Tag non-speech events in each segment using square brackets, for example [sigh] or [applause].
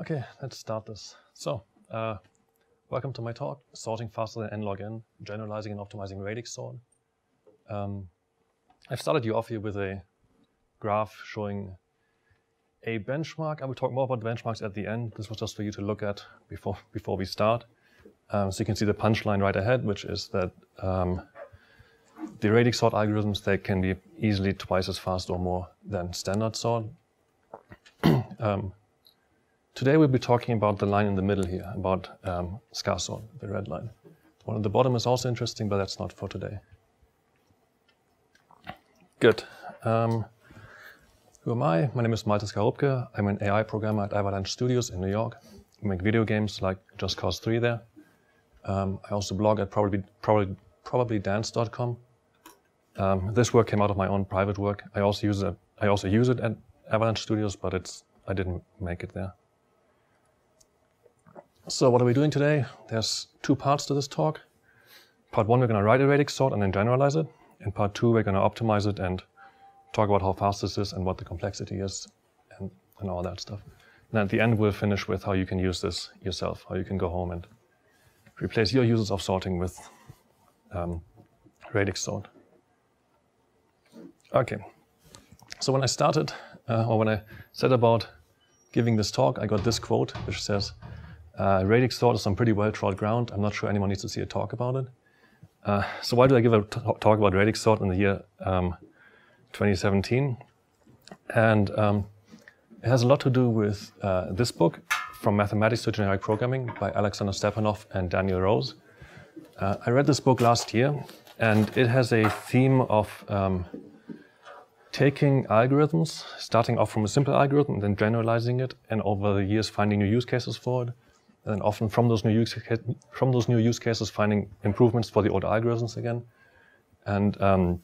Okay, let's start this. So, uh, welcome to my talk, Sorting Faster Than N log N, Generalizing and Optimizing Radix Sort. Um, I've started you off here with a graph showing a benchmark. I will talk more about benchmarks at the end. This was just for you to look at before, before we start. Um, so you can see the punchline right ahead, which is that um, the radix sort algorithms, they can be easily twice as fast or more than standard sort. [clears throat] um, today we'll be talking about the line in the middle here, about um, ska sort, the red line. The one at the bottom is also interesting, but that's not for today. Good. Um, who am I? My name is Malte Skarupke. I'm an AI programmer at Avalanche Studios in New York. I make video games like Just Cause 3 there. Um, I also blog at probably, probably, probably dance.com. Um, this work came out of my own private work. I also use it. I also use it at Avalanche Studios, but it's I didn't make it there. So what are we doing today? There's two parts to this talk. Part one, we're going to write a radix sort and then generalize it. In part two, we're going to optimize it and talk about how fast this is and what the complexity is and, and all that stuff. And at the end, we'll finish with how you can use this yourself, how you can go home and replace your uses of sorting with um, radix sort. Okay, so when I started, uh, or when I said about giving this talk, I got this quote, which says, uh, radix sort is some pretty well-trod ground. I'm not sure anyone needs to see a talk about it. Uh, so why do I give a talk about radix sort in the year um, 2017? And um, it has a lot to do with uh, this book, From Mathematics to Generic Programming by Alexander Stepanov and Daniel Rose. Uh, I read this book last year, and it has a theme of um, taking algorithms, starting off from a simple algorithm, then generalizing it, and over the years finding new use cases for it, and often from those new use from those new use cases finding improvements for the old algorithms again, and um,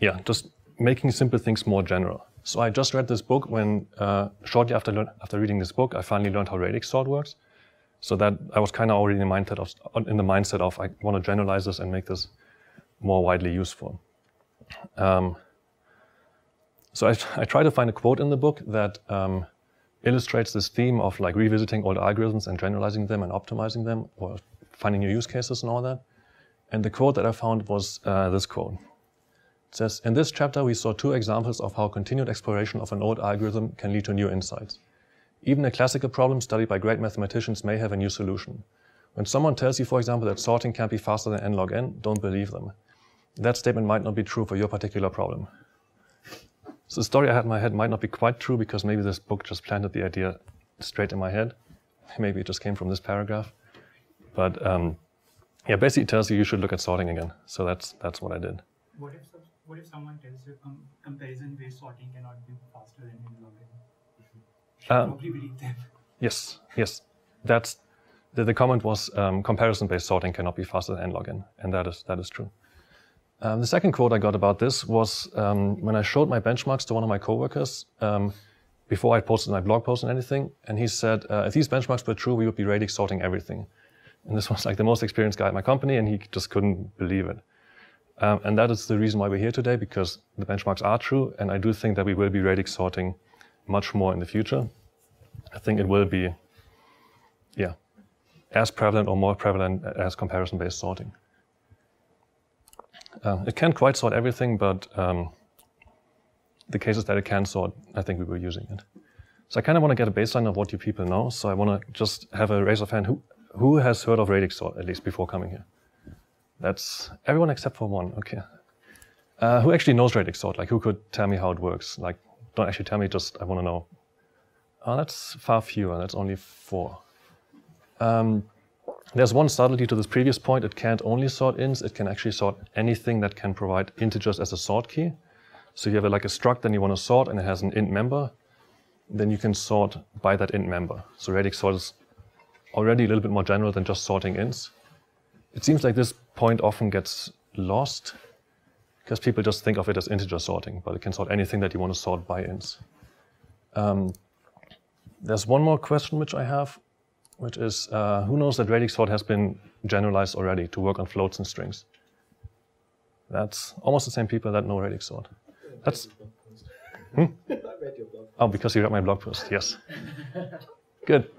yeah, just making simple things more general. So I just read this book when uh, shortly after after reading this book, I finally learned how radix sort works. So that I was kind of already in the mindset of in the mindset of I want to generalize this and make this more widely useful. Um, so I, I try to find a quote in the book that um, illustrates this theme of like revisiting old algorithms and generalizing them and optimizing them or finding new use cases and all that. And the quote that I found was uh, this quote. It says, in this chapter, we saw two examples of how continued exploration of an old algorithm can lead to new insights. Even a classical problem studied by great mathematicians may have a new solution. When someone tells you, for example, that sorting can't be faster than n log n, don't believe them. That statement might not be true for your particular problem. So the story I had in my head might not be quite true because maybe this book just planted the idea straight in my head. Maybe it just came from this paragraph. But um, yeah, basically it tells you you should look at sorting again. So that's that's what I did. What if what if someone tells you com comparison-based sorting cannot be faster than in log n? Um, probably believe them. Yes, yes. That's the, the comment was um, comparison-based sorting cannot be faster than n log n, and that is that is true. Um, the second quote I got about this was um, when I showed my benchmarks to one of my coworkers um, before I posted my blog post and anything, and he said, uh, if these benchmarks were true, we would be radix sorting everything. And this [laughs] was like the most experienced guy at my company, and he just couldn't believe it. Um, and that is the reason why we're here today, because the benchmarks are true, and I do think that we will be radix sorting much more in the future. I think it will be, yeah, as prevalent or more prevalent as comparison-based sorting. Uh, it can't quite sort everything, but um, the cases that it can sort, I think we were using it. So I kind of want to get a baseline of what you people know. So I want to just have a raise of hand. Who, who has heard of radix sort, at least before coming here? That's everyone except for one. Okay. Uh, who actually knows radix sort? Like, who could tell me how it works? Like, don't actually tell me, just I want to know. Oh, that's far fewer. That's only four. Um, there's one subtlety to this previous point. It can't only sort ints. It can actually sort anything that can provide integers as a sort key. So if you have a, like a struct, then you want to sort, and it has an int member. Then you can sort by that int member. So radix sort is already a little bit more general than just sorting ints. It seems like this point often gets lost because people just think of it as integer sorting, but it can sort anything that you want to sort by ints. Um, there's one more question which I have which is uh, who knows that radix sort has been generalized already to work on floats and strings? That's almost the same people that know radix sort. That's. Hmm? I read your blog Oh, because you read my blog post, yes. [laughs] Good.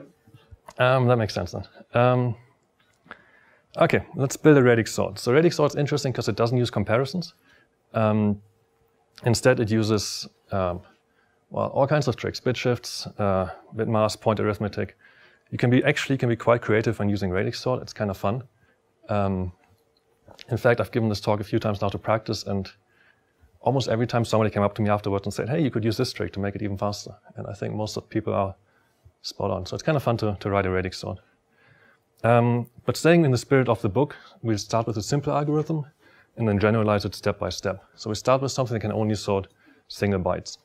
Um, that makes sense then. Um, okay, let's build a radix sort. So radix sort is interesting because it doesn't use comparisons. Um, instead, it uses um, well all kinds of tricks: bit shifts, uh, bit mask, point arithmetic. You can be actually can be quite creative when using radix sort. It's kind of fun. Um, in fact, I've given this talk a few times now to practice, and almost every time somebody came up to me afterwards and said, "Hey, you could use this trick to make it even faster." And I think most of people are spot on. So it's kind of fun to, to write a radix sort. Um, but staying in the spirit of the book, we'll start with a simple algorithm and then generalize it step by step. So we start with something that can only sort single bytes.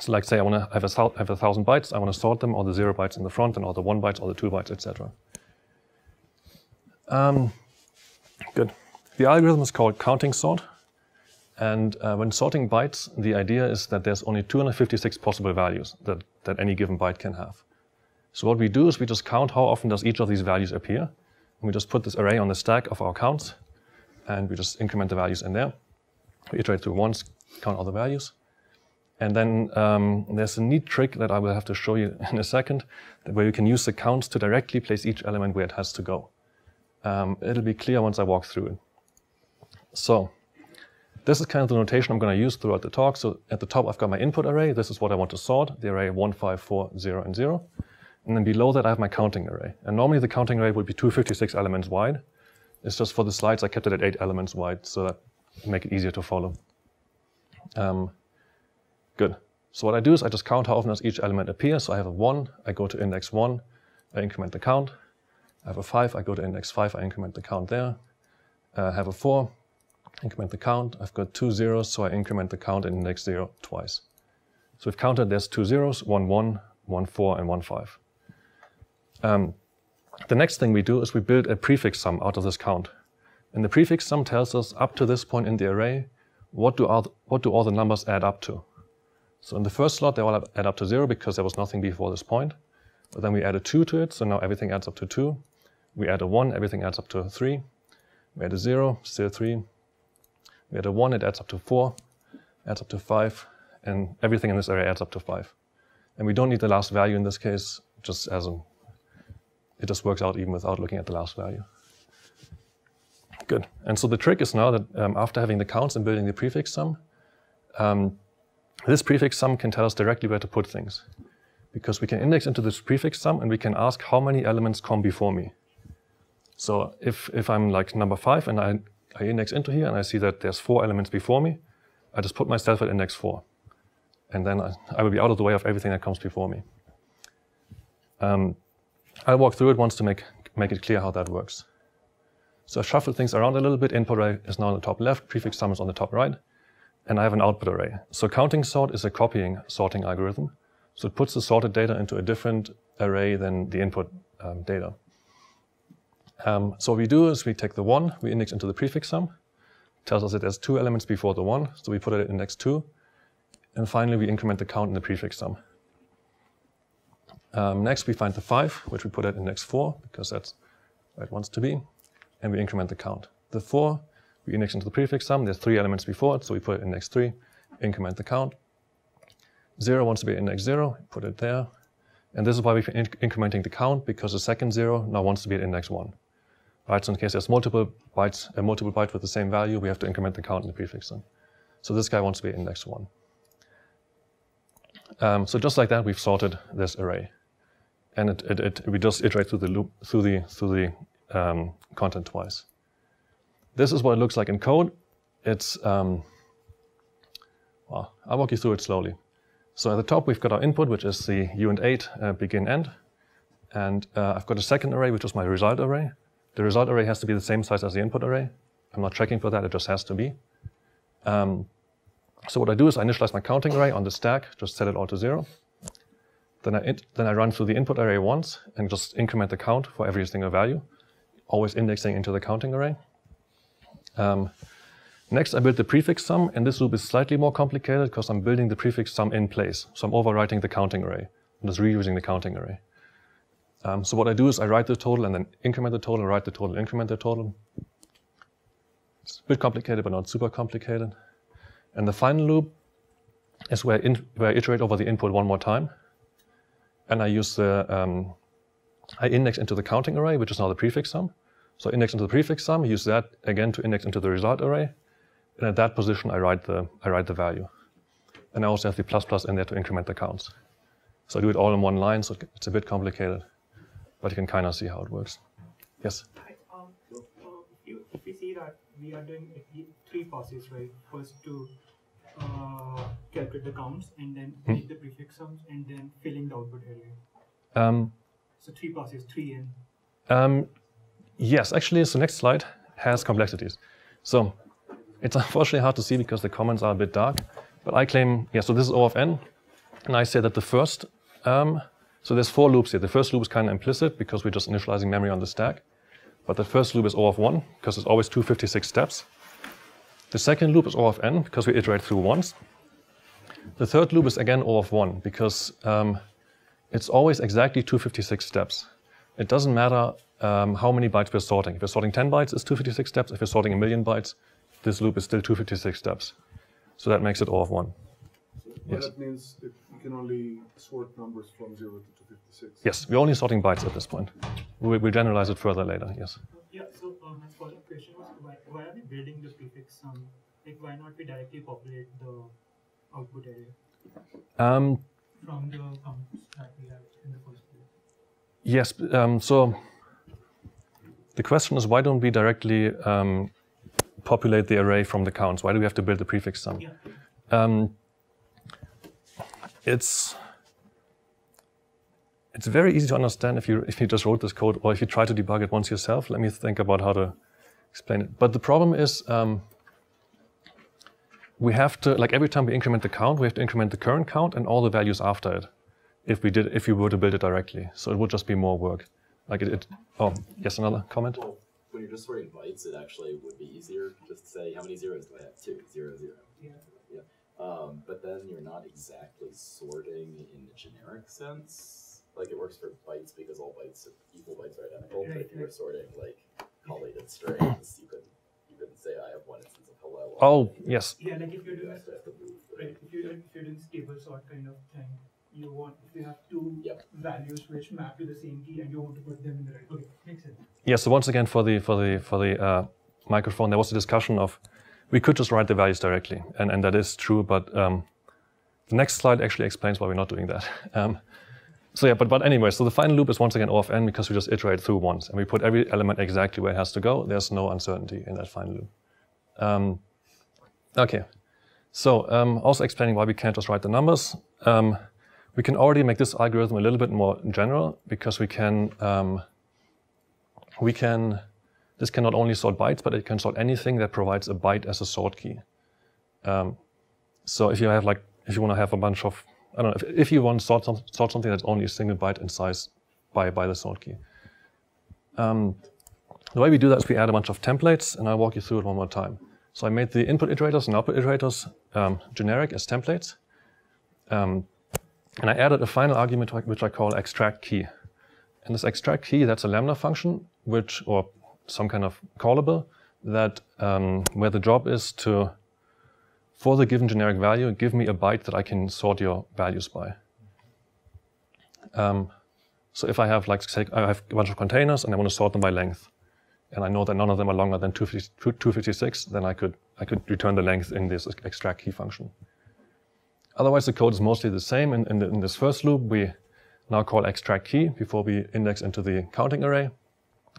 So like say I want to have a, have a thousand bytes, I want to sort them, all the zero bytes in the front and all the one bytes, all the two bytes, etc. Um, good. The algorithm is called counting sort. And uh, when sorting bytes, the idea is that there's only 256 possible values that, that any given byte can have. So what we do is we just count how often does each of these values appear. And we just put this array on the stack of our counts, and we just increment the values in there. We iterate through once, count all the values. And then um, there's a neat trick that I will have to show you [laughs] in a second, where you can use the counts to directly place each element where it has to go. Um, it'll be clear once I walk through it. So this is kind of the notation I'm going to use throughout the talk. So at the top, I've got my input array. This is what I want to sort, the array 1, 5, 4, 0, and 0. And then below that, I have my counting array. And normally the counting array would be 256 elements wide. It's just for the slides, I kept it at 8 elements wide so that make it easier to follow. Um, good. So what I do is I just count how often does each element appear. So I have a 1, I go to index 1, I increment the count. I have a 5, I go to index 5, I increment the count there. Uh, I have a 4, increment the count. I've got two zeros, so I increment the count in index 0 twice. So we've counted there's two zeros, one 1, one 4, and one 5. Um, the next thing we do is we build a prefix sum out of this count. And the prefix sum tells us up to this point in the array, what do, all, what do all the numbers add up to? So in the first slot, they all add up to zero because there was nothing before this point. But then we add a two to it, so now everything adds up to two. We add a one, everything adds up to three. We add a zero, still three. We add a one, it adds up to four, adds up to five, and everything in this array adds up to five. And we don't need the last value in this case, just as a it just works out even without looking at the last value. Good. And so the trick is now that um, after having the counts and building the prefix sum, um, this prefix sum can tell us directly where to put things. Because we can index into this prefix sum and we can ask how many elements come before me. So if, if I'm like number five and I, I index into here and I see that there's four elements before me, I just put myself at index four. And then I, I will be out of the way of everything that comes before me. Um, I'll walk through it once to make, make it clear how that works. So I shuffle things around a little bit. Input array is now on the top left, prefix sum is on the top right, and I have an output array. So counting sort is a copying sorting algorithm. So it puts the sorted data into a different array than the input um, data. Um, so what we do is we take the 1, we index into the prefix sum, tells us that there's two elements before the 1, so we put it at index 2, and finally we increment the count in the prefix sum. Um, next, we find the 5, which we put at index 4, because that's where it wants to be, and we increment the count. The 4, we index into the prefix sum. There's three elements before it, so we put index 3, increment the count. 0 wants to be index 0, put it there. And this is why we're inc incrementing the count, because the second 0 now wants to be at index 1. Right, so in case there's multiple bytes, a multiple byte with the same value, we have to increment the count in the prefix sum. So this guy wants to be index 1. Um, so just like that, we've sorted this array and it, it, it, we just iterate through the loop through the through the um, content twice. This is what it looks like in code. It's um, well, I'll walk you through it slowly. So at the top we've got our input, which is the uint8 uh, begin end, and uh, I've got a second array, which is my result array. The result array has to be the same size as the input array. I'm not checking for that; it just has to be. Um, so what I do is I initialize my counting array on the stack, just set it all to zero. Then I, then I run through the input array once and just increment the count for every single value, always indexing into the counting array. Um, next, I build the prefix sum, and this loop is slightly more complicated because I'm building the prefix sum in place. So I'm overwriting the counting array. I'm just reusing the counting array. Um, so what I do is I write the total and then increment the total, write the total, increment the total. It's a bit complicated, but not super complicated. And the final loop is where, in, where I iterate over the input one more time, and I use the um, I index into the counting array, which is now the prefix sum. So index into the prefix sum, use that again to index into the result array, and at that position I write the I write the value, and I also have the plus plus in there to increment the counts. So I do it all in one line, so it's a bit complicated, but you can kind of see how it works. Yes. Um, so, uh, if, you, see that we are doing three passes, right? First to uh, calculate the counts, and then hmm. make the prefix sums, and then filling the output area. Um, so three passes, three in. Um, yes, actually, so next slide has complexities. So it's [laughs] unfortunately hard to see because the comments are a bit dark, but I claim, yeah, so this is O of n, and I say that the first, um, so there's four loops here. The first loop is kind of implicit because we're just initializing memory on the stack, but the first loop is O of 1 because there's always 256 steps. The second loop is O of n because we iterate through ones. The third loop is again O of 1 because um, it's always exactly 256 steps. It doesn't matter um, how many bytes we're sorting. If we're sorting 10 bytes, it's 256 steps. If we're sorting a million bytes, this loop is still 256 steps. So that makes it O of 1. So yes. that means you can only sort numbers from 0 to 256? Yes, we're only sorting bytes at this point. We, will generalize it further later, yes. Yeah, so um, my follow-up question was, why, why are we building the prefix sum? Like, why not we directly populate the output area? Um, from the counts that we have in the first place? Yes. Um, so the question is, why don't we directly um, populate the array from the counts? Why do we have to build the prefix sum? Yeah. Um, it's it's very easy to understand if you if you just wrote this code or if you try to debug it once yourself. Let me think about how to explain it. But the problem is um, we have to, like every time we increment the count, we have to increment the current count and all the values after it if we did, if we were to build it directly. So it would just be more work. Like it, it oh, yes, another comment? Well, when you're just sorting bytes, it actually would be easier just to say, how many zeros do I have? Two, zero, zero. Yeah. yeah. Um, but then you're not exactly sorting in the generic sense. Like it works for bytes because all bytes, equal bytes are identical. But if you were sorting like collated strings, you couldn't couldn't say I have one instance of hello. Oh, yes. Yeah, like if you're doing, right, if you're, if you're doing stable sort kind of thing, you want, if you have two yep. values which map to the same key and you want to put them in the right, okay, makes sense. Yeah, so once again, for the, for the, for the uh, microphone, there was a discussion of, we could just write the values directly, and, and that is true, but um, the next slide actually explains why we're not doing that. [laughs] Um, so yeah, but, but anyway, so the final loop is once again O of n because we just iterate through once and we put every element exactly where it has to go. There's no uncertainty in that final loop. Um, okay, so um, also explaining why we can't just write the numbers. Um, we can already make this algorithm a little bit more general because we can, um, we can, this can not only sort bytes, but it can sort anything that provides a byte as a sort key. Um, so if you have like, if you want to have a bunch of I don't know, if, if you want to sort, some, sort something that's only a single byte in size by, by the sort key. Um, the way we do that is we add a bunch of templates, and I'll walk you through it one more time. So I made the input iterators and output iterators um, generic as templates. Um, and I added a final argument which I call extract key. And this extract key, that's a Lambda function, which, or some kind of callable, that um, where the job is to for the given generic value, give me a byte that I can sort your values by. Um, so if I have like say I have a bunch of containers and I want to sort them by length, and I know that none of them are longer than 256, then I could I could return the length in this extract key function. Otherwise, the code is mostly the same. In, in, in this first loop, we now call extract key before we index into the counting array.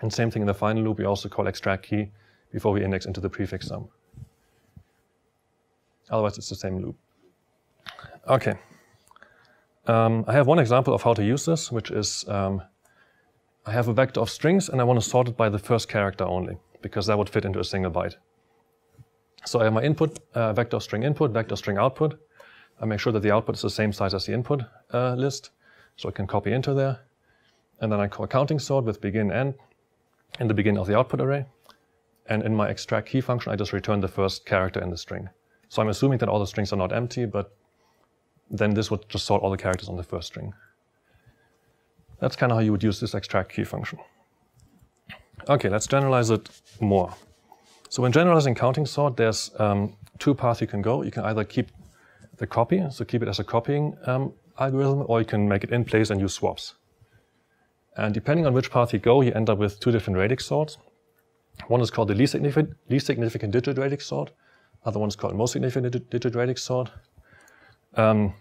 And same thing in the final loop, we also call extract key before we index into the prefix sum. Otherwise, it's the same loop. Okay. Um, I have one example of how to use this, which is um, I have a vector of strings and I want to sort it by the first character only, because that would fit into a single byte. So I have my input, uh, vector string input, vector string output. I make sure that the output is the same size as the input uh, list, so I can copy into there. And then I call counting sort with begin end in the beginning of the output array. And in my extract key function, I just return the first character in the string. So I'm assuming that all the strings are not empty, but then this would just sort all the characters on the first string. That's kind of how you would use this extract key function. Okay, let's generalize it more. So when generalizing counting sort, there's um, two paths you can go. You can either keep the copy, so keep it as a copying um, algorithm, or you can make it in place and use swaps. And depending on which path you go, you end up with two different radix sorts. One is called the least significant, least significant digit radix sort. Other one is called most significant digit radix sort. Um,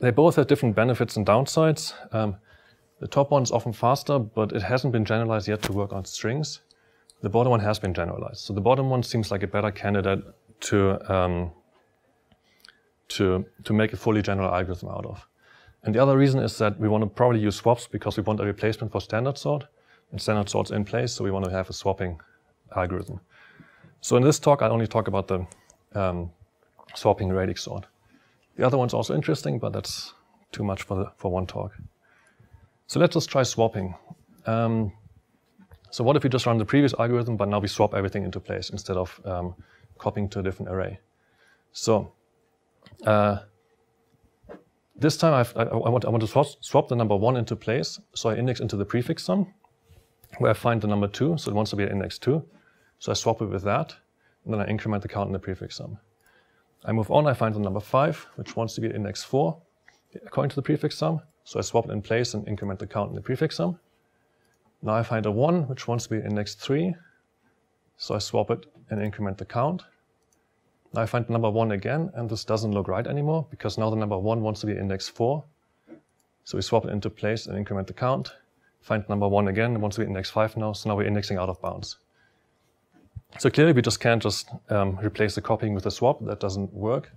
they both have different benefits and downsides. Um, the top one is often faster, but it hasn't been generalized yet to work on strings. The bottom one has been generalized. So the bottom one seems like a better candidate to, um, to, to make a fully general algorithm out of. And the other reason is that we want to probably use swaps because we want a replacement for standard sort. And standard sort's in place, so we want to have a swapping algorithm. So in this talk, I only talk about the um, swapping radix sort. The other one's also interesting, but that's too much for, the, for one talk. So let's just try swapping. Um, so what if we just run the previous algorithm, but now we swap everything into place instead of um, copying to a different array? So uh, this time I, I, want, I want to swap, swap, the number one into place. So I index into the prefix sum, where I find the number two. So it wants to be at index two. So I swap it with that, and then I increment the count in the prefix sum. I move on, I find the number five, which wants to be at index four, according to the prefix sum. So I swap it in place and increment the count in the prefix sum. Now I find a 1, which wants to be at index 3. So I swap it and increment the count. Now I find number 1 again, and this doesn't look right anymore, because now the number 1 wants to be index 4. So we swap it into place and increment the count. Find number 1 again, it wants to be index 5 now, so now we're indexing out of bounds. So clearly we just can't just um, replace the copying with a swap, that doesn't work.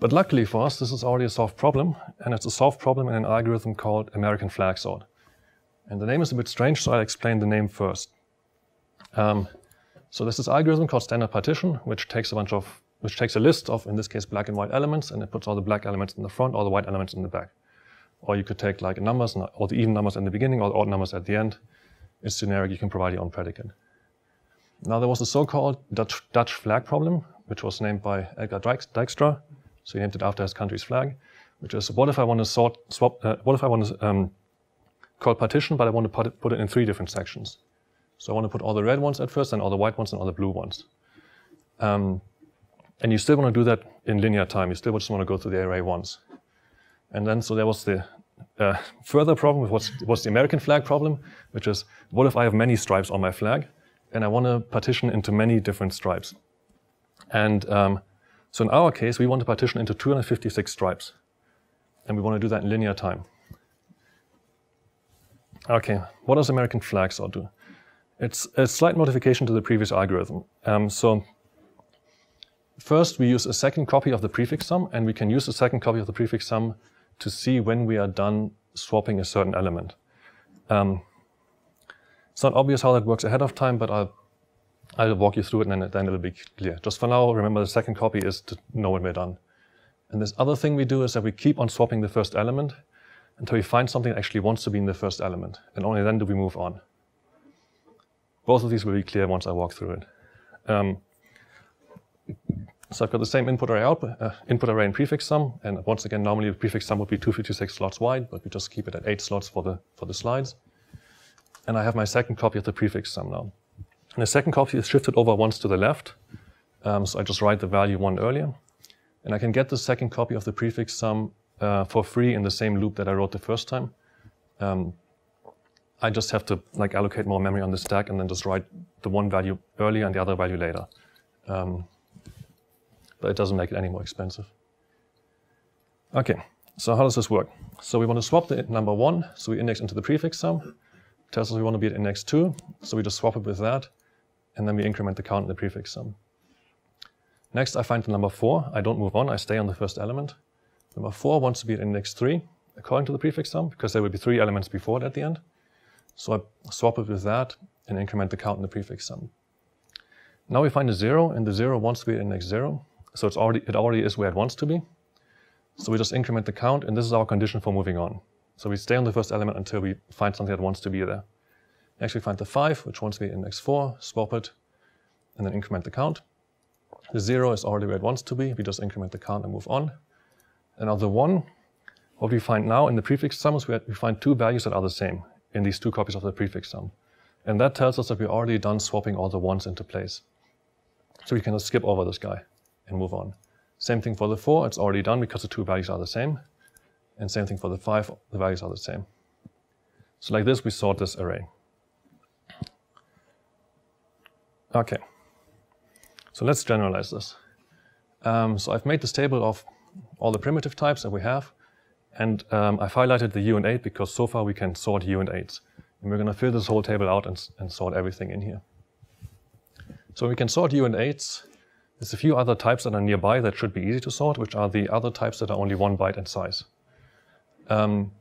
But luckily for us, this is already a solved problem, and it's a solved problem in an algorithm called American flag sort. And the name is a bit strange, so I'll explain the name first. Um, so there's this is algorithm called standard partition, which takes a bunch of, which takes a list of, in this case, black and white elements, and it puts all the black elements in the front, all the white elements in the back. Or you could take like numbers, all the even numbers in the beginning, all the odd numbers at the end. It's generic, you can provide your own predicate. Now there was a so-called Dutch, Dutch flag problem, which was named by Edgar Dijkstra. So he named it after his country's flag, which is what if I want to sort, swap, uh, what if I want to um, call partition, but I want to put it, put it in three different sections. So I want to put all the red ones at first, and all the white ones, and all the blue ones. Um, and you still want to do that in linear time. You still just want to go through the array once. And then, so there was the uh, further problem with what's, what's the American flag problem, which is what if I have many stripes on my flag, and I want to partition into many different stripes. And um, so in our case, we want to partition into 256 stripes. And we want to do that in linear time. Okay, what does American flags sort do? It's a slight modification to the previous algorithm. Um, so first we use a second copy of the prefix sum, and we can use the second copy of the prefix sum to see when we are done swapping a certain element. Um, it's not obvious how that works ahead of time, but I'll, I'll walk you through it and then, then it'll be clear. Just for now, remember the second copy is to know when we're done. And this other thing we do is that we keep on swapping the first element until we find something that actually wants to be in the first element. And only then do we move on. Both of these will be clear once I walk through it. Um, so I've got the same input array output, uh, input array and prefix sum. And once again, normally the prefix sum would be 256 slots wide, but we just keep it at eight slots for the, for the slides. And I have my second copy of the prefix sum now. And the second copy is shifted over once to the left. Um, so I just write the value one earlier. And I can get the second copy of the prefix sum uh, for free in the same loop that I wrote the first time. Um, I just have to like allocate more memory on the stack and then just write the one value earlier and the other value later. Um, but it doesn't make it any more expensive. Okay, so how does this work? So we want to swap the number one, so we index into the prefix sum. Tells us we want to be at index two, so we just swap it with that, and then we increment the count in the prefix sum. Next, I find the number four. I don't move on, I stay on the first element. Number four wants to be at index three, according to the prefix sum, because there will be three elements before it at the end. So I swap it with that and increment the count in the prefix sum. Now we find a zero, and the zero wants to be at index zero. So it's already, it already is where it wants to be. So we just increment the count, and this is our condition for moving on. So we stay on the first element until we find something that wants to be there. Actually find the five, which wants to be in index four, swap it, and then increment the count. The zero is already where it wants to be. We just increment the count and move on. And now the one, what we find now in the prefix sum is we find two values that are the same in these two copies of the prefix sum. And that tells us that we're already done swapping all the ones into place. So we can just skip over this guy and move on. Same thing for the 4, it's already done because the two values are the same. And same thing for the 5, the values are the same. So like this, we sort this array. Okay. So let's generalize this. Um, so I've made this table of all the primitive types that we have. And um, I've highlighted the uint8 because so far we can sort U and 8s. And we're going to fill this whole table out and, and sort everything in here. So we can sort U and 8s. There's a few other types that are nearby that should be easy to sort, which are the other types that are only one byte in size. Um,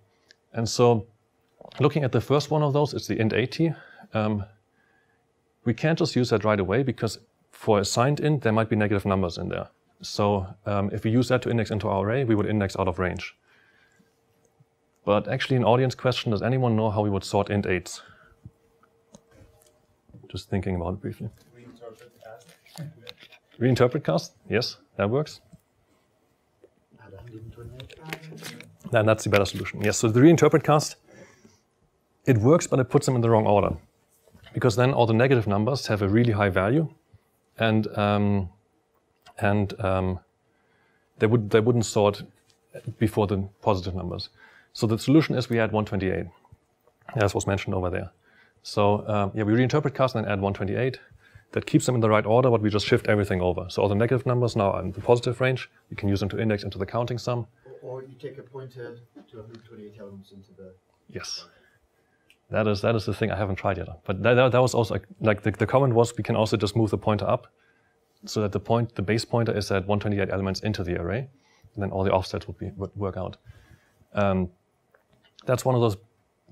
and so looking at the first one of those, it's the int8_t. Um, we can't just use that right away because for a signed int, there might be negative numbers in there. So um, if we use that to index into our array, we would index out of range. But actually, an audience question, does anyone know how we would sort int 8s? Just thinking about it briefly. Reinterpret cast? Reinterpret cast, Yes, that works. Then that's the better solution. Yes, so the reinterpret cast, it works, but it puts them in the wrong order. Because then all the negative numbers have a really high value, and um, and um, they would they wouldn't sort before the positive numbers. So the solution is we add 128, as was mentioned over there. So uh, yeah, we reinterpret cast and then add 128. That keeps them in the right order, but we just shift everything over. So all the negative numbers now are in the positive range. You can use them to index into the counting sum. Or you take a pointer to 128 elements into the. Yes. That is that is the thing I haven't tried yet. But that, that, that was also like the, the comment was we can also just move the pointer up so that the point the base pointer is at 128 elements into the array, and then all the offsets would be would work out. Um, that's one of those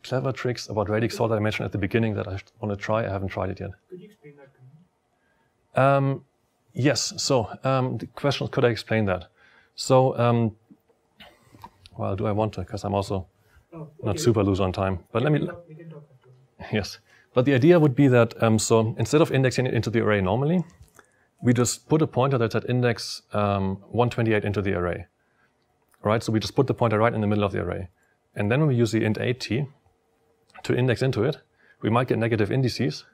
clever tricks about radix sort that I mentioned at the beginning that I want to try. I haven't tried it yet. Could you explain that to me? Um, yes. So um, the question is, could I explain that? So, um, well, do I want to? Because I'm also Oh, not super loose on time. But let me. talk- We can talk. Yes. But the idea would be that um, so instead of indexing it into the array normally, we just put a pointer that's at index um, 128 into the array. Right? So we just put the pointer right in the middle of the array. And then when we use the int8_t to index into it, we might get negative indices,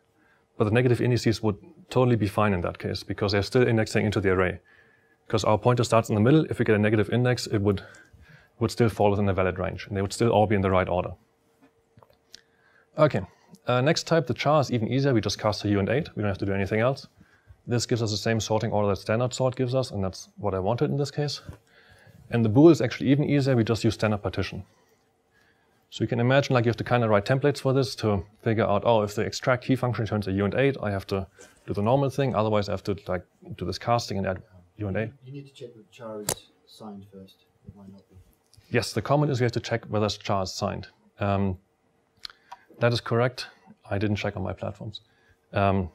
but the negative indices would totally be fine in that case because they're still indexing into the array. Because our pointer starts in the middle, if we get a negative index, it would would still fall within the valid range, and they would still all be in the right order. Okay, uh, next type, the char is even easier. We just cast uint8. We don't have to do anything else. This gives us the same sorting order that standard sort gives us, and that's what I wanted in this case. And the bool is actually even easier. We just use standard partition. So you can imagine like you have to kind of write templates for this to figure out, oh, if the extract key function returns a uint8, I have to do the normal thing. Otherwise, I have to like do this casting and add uint8. You need to check that char is signed first. It might not be. Yes, the comment is we have to check whether char is signed. Um, that is correct. I didn't check on my platforms. Um,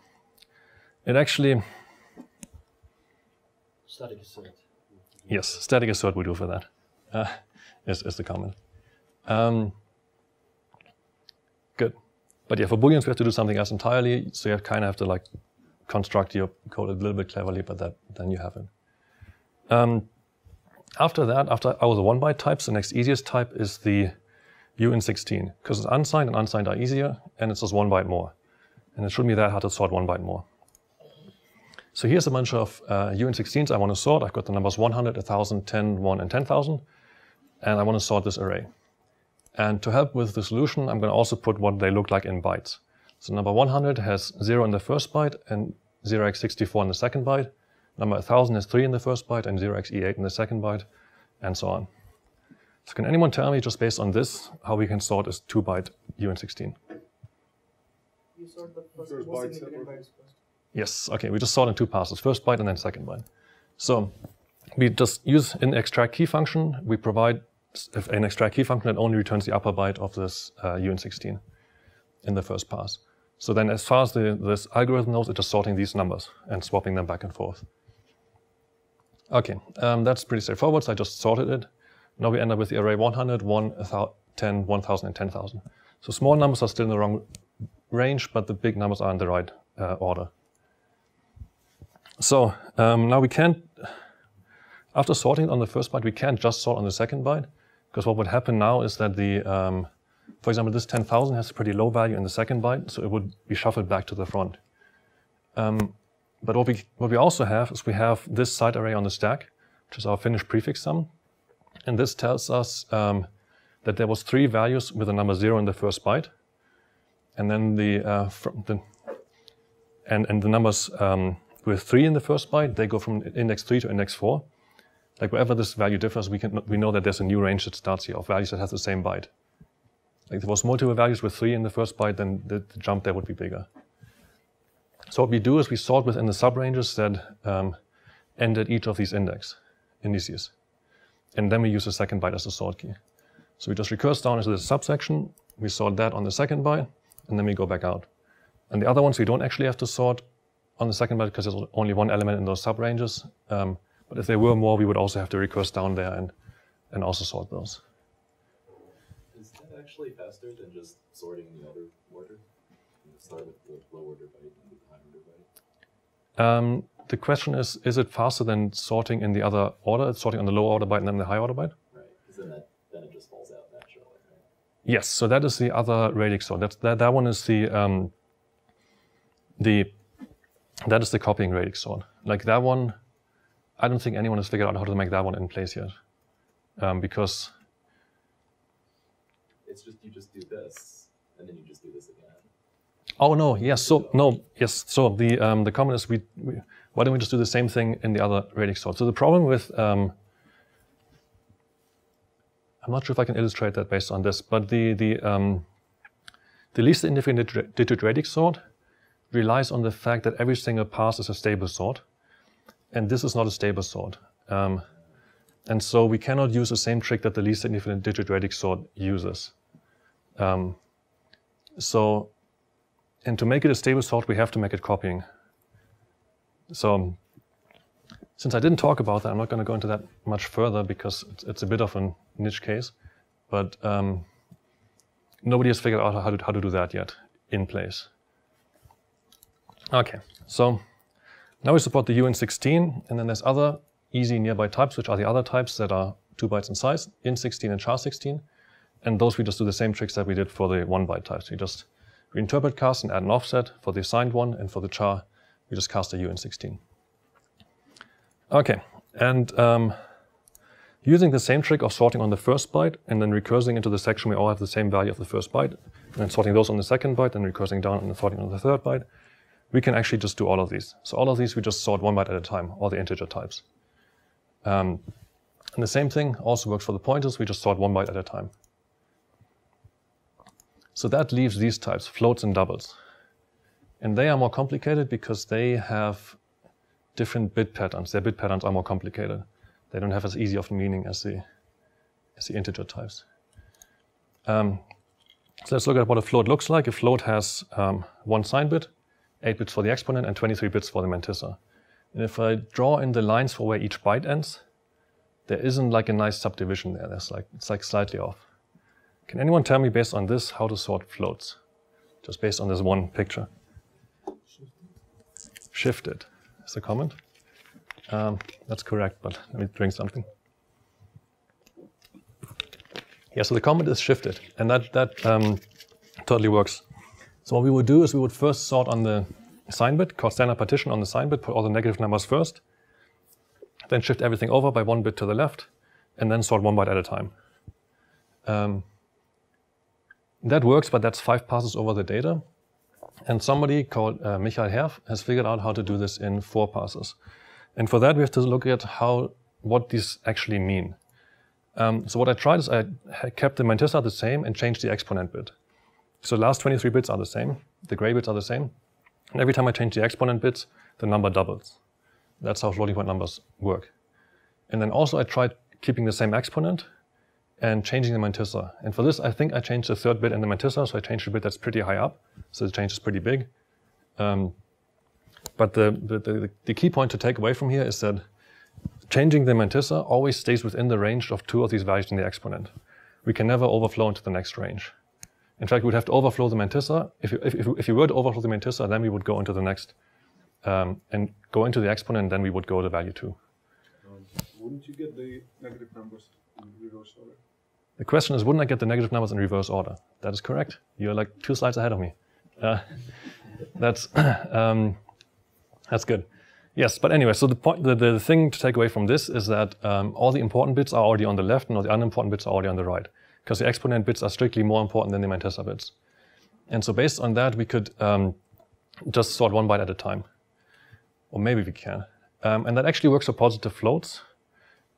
it actually, Static assert. yes, static assert we do for that. Uh, is, is the comment. Um. But yeah, for booleans we have to do something else entirely. So you kind of have to like construct your code a little bit cleverly, but that then you have it. Um, after that, after our the one byte types, the next easiest type is the uint16 because it's unsigned and unsigned are easier, and it's just one byte more. And it shouldn't be that hard to sort one byte more. So here's a bunch of uh, UN16s I want to sort. I've got the numbers 100, 1000, 10, 1, and 10,000, and I want to sort this array. And to help with the solution, I'm going to also put what they look like in bytes. So number 100 has 0 in the first byte and 0x64 in the second byte. Number 1000 has 3 in the first byte and 0xe8 in the second byte, and so on. So can anyone tell me, just based on this, how we can sort this 2-byte uint16? You sort the first, First most byte significant separate. bytes first. Yes, okay, we just sort in two passes, first byte and then second byte. So we just use an extract key function. We provide s- if an extract key function that only returns the upper byte of this uh, uint16 in the first pass. So then as far as the, this algorithm knows, it's just sorting these numbers and swapping them back and forth. Okay, um, that's pretty straightforward. So I just sorted it. Now we end up with the array 100, 1, 10, 1000, and 10,000. So small numbers are still in the wrong range, but the big numbers are in the right uh, order. So um, now we can't, after sorting on the first byte, we can't just sort on the second byte, because what would happen now is that the, um, for example, this 10,000 has a pretty low value in the second byte, so it would be shuffled back to the front. Um, but what we, what we also have is we have this side array on the stack, which is our finished prefix sum. And this tells us um, that there was three values with the number zero in the first byte. And then the, uh, the and, and the numbers um, with three in the first byte, they go from index three to index four. Like wherever this value differs, we can we know that there's a new range that starts here of values that has the same byte. Like if there was multiple values with three in the first byte, then the, the jump there would be bigger. So what we do is we sort within the subranges that um, end at each of these index indices. And then we use the second byte as a sort key. So we just recurse down into the subsection, we sort that on the second byte, and then we go back out. And the other ones we don't actually have to sort on the second byte because there's only one element in those subranges. Um, but if there were more, we would also have to recurse down there and, and also sort those. Is that actually faster than just sorting in the other order? Start with the low order byte and the high order byte? Um, the question is, is it faster than sorting in the other order? It's sorting on the low order byte and then the high order byte? Right, because then, that, then it just falls out naturally, right? Yes, so that is the other radix sort. That's, that, that one is the, um, the, that is the copying radix sort. Like that one, I don't think anyone has figured out how to make that one in place yet. Um, because It's just, you just do this, and then you just do this again. Oh no, yes. So no, yes. So the um, the comment is we, we why don't we just do the same thing in the other radix sort? So the problem with um, I'm not sure if I can illustrate that based on this, but the the um, the least significant digit radix sort relies on the fact that every single pass is a stable sort, and this is not a stable sort. Um, and so we cannot use the same trick that the least significant digit radix sort uses. Um, so and to make it a stable sort, we have to make it copying. So since I didn't talk about that, I'm not going to go into that much further because it's, it's a bit of a niche case. But um, nobody has figured out how to, how to do that yet in place. Okay, so now we support the uint16, and then there's other easy nearby types, which are the other types that are two bytes in size, int16 and char16. And those we just do the same tricks that we did for the one byte types. We just reinterpret cast and add an offset for the assigned one, and for the char, we just cast a uint16. Okay, and um, using the same trick of sorting on the first byte and then recursing into the section we all have the same value of the first byte, and then sorting those on the second byte, and recursing down and sorting on the third byte, we can actually just do all of these. So all of these we just sort one byte at a time, all the integer types. Um, and the same thing also works for the pointers, we just sort one byte at a time. So that leaves these types, floats and doubles. And they are more complicated because they have different bit patterns. Their bit patterns are more complicated. They don't have as easy of meaning as the, as the integer types. Um, so let's look at what a float looks like. A float has um, one sign bit, 8 bits for the exponent, and 23 bits for the mantissa. And if I draw in the lines for where each byte ends, there isn't like a nice subdivision there. There's like, it's like slightly off. Can anyone tell me based on this how to sort floats? Just based on this one picture. Shifted is the comment. Um, that's correct, but let me drink something. Yeah, so the comment is shifted, and that, that um, totally works. So what we would do is we would first sort on the sign bit, call standard partition on the sign bit, put all the negative numbers first, then shift everything over by one bit to the left, and then sort one byte at a time. Um, that works, but that's five passes over the data. And somebody called uh, Michael Herf has figured out how to do this in four passes. And for that, we have to look at how what these actually mean. Um, so what I tried is I kept the mantissa the same and changed the exponent bit. So the last 23 bits are the same, the gray bits are the same. And every time I change the exponent bits, the number doubles. That's how floating point numbers work. And then also I tried keeping the same exponent and changing the mantissa. And for this, I think I changed the third bit in the mantissa, so I changed the bit that's pretty high up. So the change is pretty big. Um, but the, the, the, key point to take away from here is that changing the mantissa always stays within the range of two of these values in the exponent. We can never overflow into the next range. In fact, we would have to overflow the mantissa. If you, if, if, if you were to overflow the mantissa, then we would go into the next um, and go into the exponent, and then we would go to value two. Um, wouldn't you get the negative numbers in reverse order? The question is, wouldn't I get the negative numbers in reverse order? That is correct. You're like two slides ahead of me. Uh, [laughs] that's [clears throat] um, that's good. Yes, but anyway, so the point, the, the thing to take away from this is that um, all the important bits are already on the left and all the unimportant bits are already on the right. Because the exponent bits are strictly more important than the mantissa bits. And so based on that, we could um, just sort one byte at a time. Or maybe we can. Um, and that actually works for positive floats.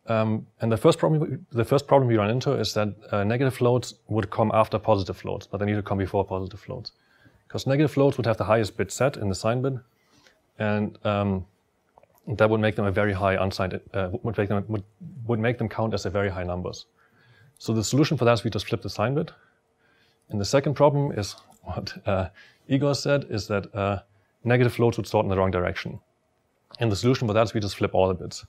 Um, and the first problem, the first problem we run into is that uh, negative floats would come after positive floats, but they need to come before positive floats. Because negative floats would have the highest bit set in the sign bit, and um, that would make them a very high unsigned, uh, would, make them, would, would make them count as a very high numbers. So the solution for that is we just flip the sign bit. And the second problem is what uh, Igor said, is that uh, negative floats would sort in the wrong direction. And the solution for that is we just flip all the bits.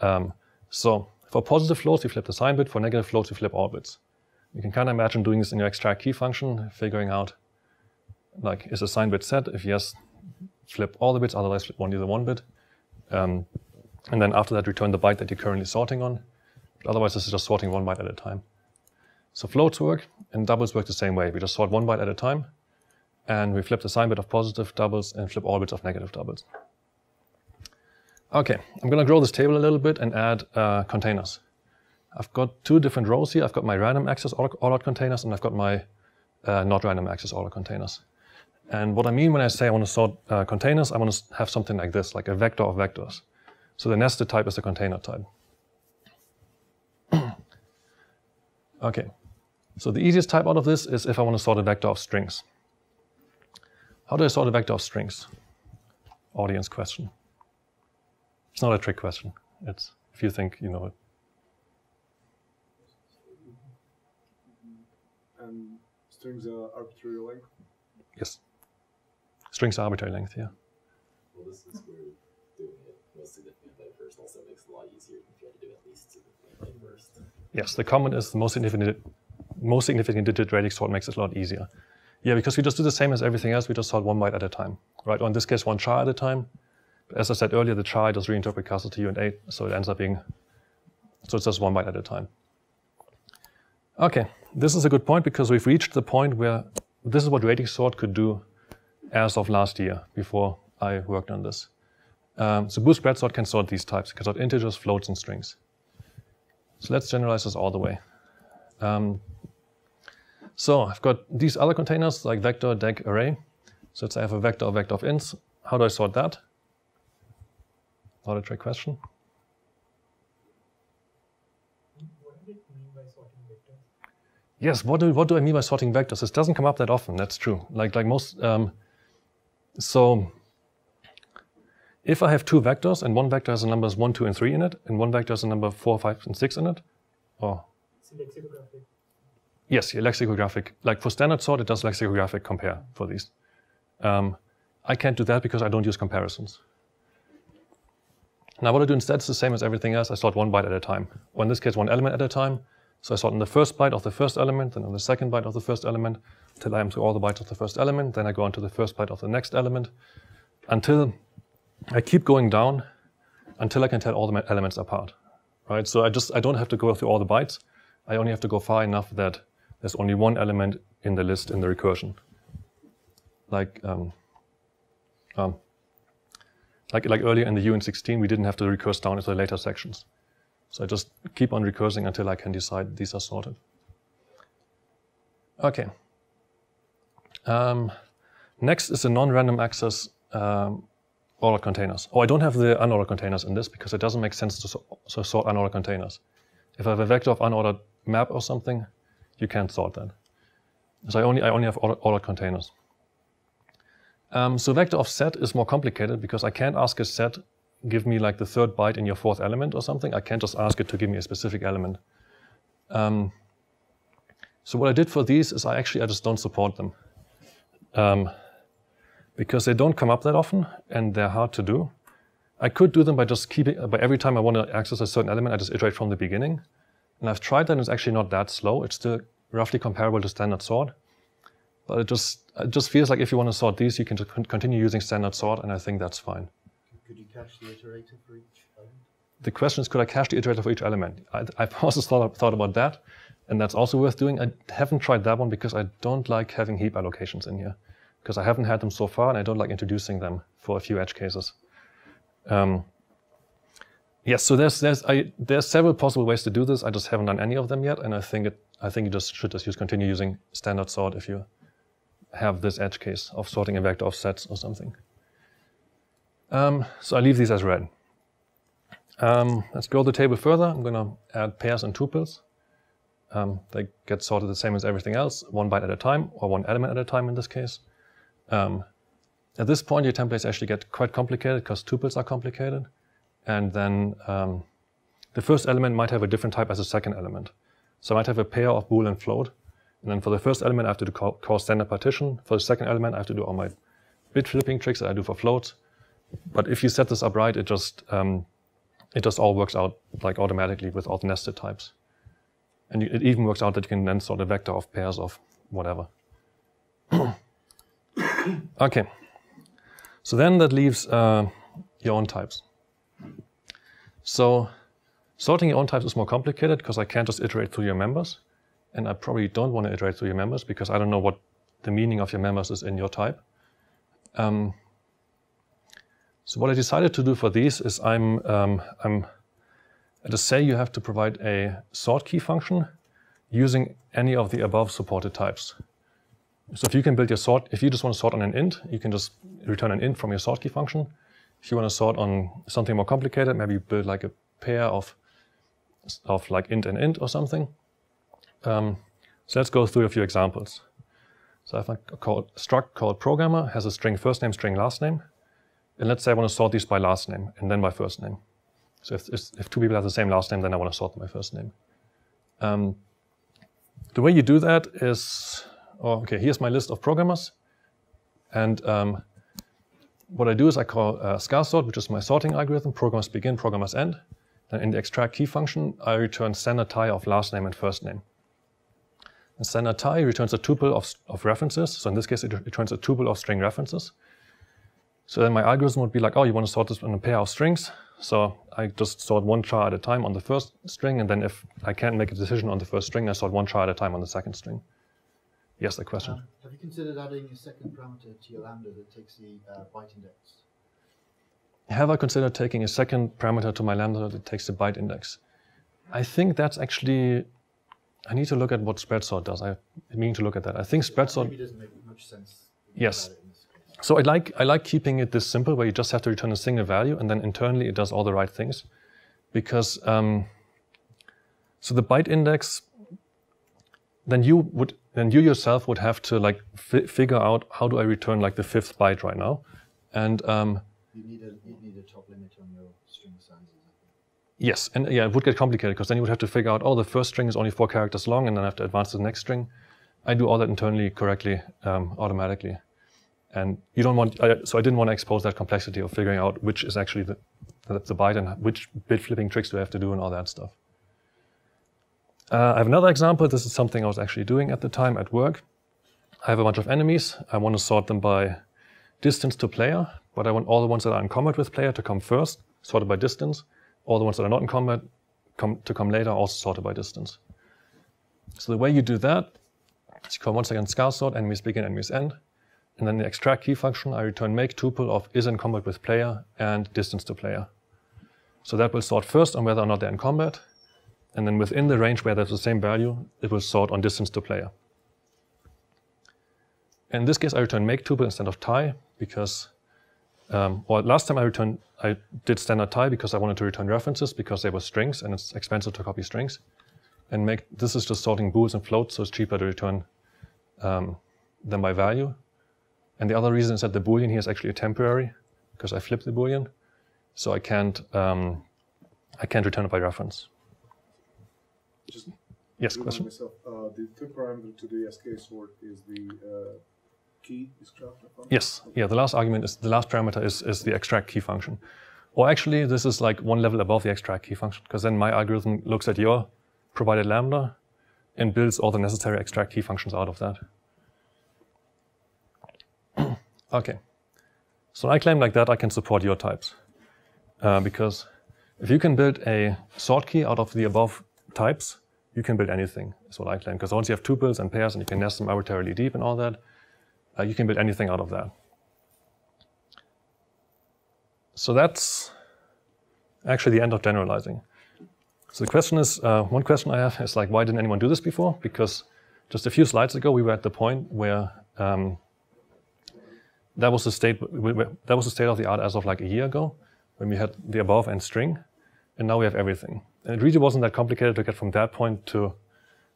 Um, so for positive floats, we flip the sign bit. For negative floats, we flip all bits. You can kind of imagine doing this in your extract key function, figuring out, like, is the sign bit set? If yes, flip all the bits, otherwise flip only the one bit. Um, and then after that, return the byte that you're currently sorting on. Otherwise, this is just sorting one byte at a time. So floats work, and doubles work the same way. We just sort one byte at a time, and we flip the sign bit of positive doubles and flip all bits of negative doubles. Okay, I'm going to grow this table a little bit and add uh, containers. I've got two different rows here. I've got my random access all-out containers, and I've got my uh, not random access all-out containers. And what I mean when I say I want to sort uh, containers, I want to have something like this, like a vector of vectors. So the nested type is the container type. Okay, so the easiest type out of this is if I want to sort a vector of strings. How do I sort a vector of strings? Audience question. It's not a trick question. It's if you think you know it. And strings are arbitrary length. Yes. Strings are arbitrary length, yeah. Well, this is where doing it most significant byte first also makes it a lot easier if you have to do at least significant byte first. Yes, the comment is the most significant, most significant digit radix sort makes it a lot easier. Yeah, because we just do the same as everything else. We just sort one byte at a time, right? Or in this case, one char at a time. As I said earlier, the char does reinterpret cast to and 8, so it ends up being, so it's just one byte at a time. Okay, this is a good point because we've reached the point where this is what radix sort could do as of last year before I worked on this. Um, so Boost spread sort can sort these types. It can sort integers, floats, and strings. So let's generalize this all the way. Um, so I've got these other containers like vector, deque, array. So let's say I have a vector, vector of ints. How do I sort that? Not a trick question. Yes, what do, what do I mean by sorting vectors? This doesn't come up that often, that's true. Like, like most, um, so if I have two vectors and one vector has the numbers 1, 2, and 3 in it, and one vector has a number 4, 5, and 6 in it, or It's lexicographic. Yes, yeah, lexicographic. Like for standard sort, it does lexicographic compare for these. Um, I can't do that because I don't use comparisons. Now what I do instead is the same as everything else. I sort one byte at a time, or in this case, one element at a time. So I sort in the first byte of the first element, then on the second byte of the first element, till I am through all the bytes of the first element. Then I go on to the first byte of the next element, until I keep going down, until I can tell all the elements apart. Right? So I just I don't have to go through all the bytes. I only have to go far enough that there's only one element in the list in the recursion. Like um, um, like, like earlier in the uint16, we didn't have to recurse down into the later sections. So I just keep on recursing until I can decide these are sorted. Okay. Um, next is the non-random access um, ordered containers. Oh, I don't have the unordered containers in this because it doesn't make sense to so, so sort unordered containers. If I have a vector of unordered map or something, you can't sort that. So I only, I only have ordered containers. Um, so vector of set is more complicated because I can't ask a set give me like the third byte in your fourth element or something. I can't just ask it to give me a specific element. Um, so what I did for these is I actually I just don't support them um, because they don't come up that often and they're hard to do. I could do them by just keeping by every time I want to access a certain element, I just iterate from the beginning. And I've tried that and it's actually not that slow. It's still roughly comparable to standard sort. But it just it just feels like if you want to sort these, you can just continue using standard sort, and I think that's fine. Could you cache the iterator for each element? The question is, could I cache the iterator for each element? I, I've [laughs] also thought, thought about that, and that's also worth doing. I haven't tried that one because I don't like having heap allocations in here, because I haven't had them so far, and I don't like introducing them for a few edge cases. Um, yes, so there's there's I, there's several possible ways to do this. I just haven't done any of them yet, and I think it I think you just should just use continue using standard sort if you have this edge case of sorting a vector of sets or something. Um, so I leave these as red. Um, let's go the table further. I'm going to add pairs and tuples. Um, they get sorted the same as everything else, one byte at a time, or one element at a time in this case. Um, at this point, your templates actually get quite complicated because tuples are complicated. And then um, the first element might have a different type as the second element. So I might have a pair of bool and float. And then for the first element, I have to do call, call standard partition. For the second element, I have to do all my bit flipping tricks that I do for floats. But if you set this up right, it just um, it just all works out like automatically with all the nested types. And it even works out that you can then sort a vector of pairs of whatever. [clears throat] okay. So then that leaves uh, your own types. So sorting your own types is more complicated because I can't just iterate through your members. And I probably don't want to iterate through your members because I don't know what the meaning of your members is in your type. Um, so what I decided to do for these is I'm, um, I'm at a say you have to provide a sort key function using any of the above supported types. So if you can build your sort, if you just want to sort on an int, you can just return an int from your sort key function. If you want to sort on something more complicated, maybe you build like a pair of, of like int and int or something. Um, so let's go through a few examples. So I call a struct called programmer has a string first name, string last name. And let's say I want to sort these by last name and then by first name. So if, if two people have the same last name, then I want to sort them by first name. Um, the way you do that is oh, okay, here's my list of programmers. And um, what I do is I call uh, sort, which is my sorting algorithm, programmers begin, programmers end. Then in the extract key function, I return standard tie of last name and first name. And standard tie returns a tuple of, of references. So in this case, it returns a tuple of string references. So then my algorithm would be like, oh, you want to sort this in a pair of strings. So I just sort one char at a time on the first string. And then if I can't make a decision on the first string, I sort one char at a time on the second string. Yes, the question. Um, have you considered adding a second parameter to your lambda that takes the uh, byte index? Have I considered taking a second parameter to my lambda that takes the byte index? I think that's actually. I need to look at what spreadsort does. I mean to look at that. I think spreadsort. Maybe doesn't make much sense. Yes. So I like I like keeping it this simple, where you just have to return a single value, and then internally it does all the right things, because um, so the byte index then you would then you yourself would have to like fi- figure out how do I return like the fifth byte right now, and um, you need a you need a top limit on your string sizes. Yes, and yeah, it would get complicated because then you would have to figure out oh the first string is only four characters long, and then I have to advance to the next string. I do all that internally correctly um, automatically, and you don't want I, so I didn't want to expose that complexity of figuring out which is actually the the, the byte and which bit flipping tricks do I have to do and all that stuff. Uh, I have another example. This is something I was actually doing at the time at work. I have a bunch of enemies. I want to sort them by distance to player, but I want all the ones that are in combat with player to come first, sorted by distance. All the ones that are not in combat come, to come later, also sorted by distance. So the way you do that is you call once again ska sort, enemies begin, enemies end. And then the extract key function, I return make tuple of is in combat with player and distance to player. So that will sort first on whether or not they're in combat, and then within the range where there's the same value, it will sort on distance to player. In this case, I return make tuple instead of tie because, um, well, last time I returned, I did standard tie because I wanted to return references because they were strings and it's expensive to copy strings. And make this is just sorting bools and floats, so it's cheaper to return um, them by value. And the other reason is that the boolean here is actually a temporary because I flipped the boolean, so I can't um, I can't return it by reference. Just yes, question. Myself, uh, the third parameter to the ska sort is the uh, key extract function? Yes, yeah, the last argument is the last parameter is, is the extract key function. Or actually, this is like one level above the extract key function, because then my algorithm looks at your provided lambda and builds all the necessary extract key functions out of that. [clears throat] okay. So I claim like that I can support your types. Uh, because if you can build a sort key out of the above types, you can build anything, is what I claim. Because once you have tuples and pairs and you can nest them arbitrarily deep and all that, uh, you can build anything out of that. So that's actually the end of generalizing. So the question is, uh, one question I have is like, why didn't anyone do this before? Because just a few slides ago, we were at the point where um, that was the state that was the state of the art as of like a year ago, when we had the above and string, and now we have everything. And it really wasn't that complicated to get from that point to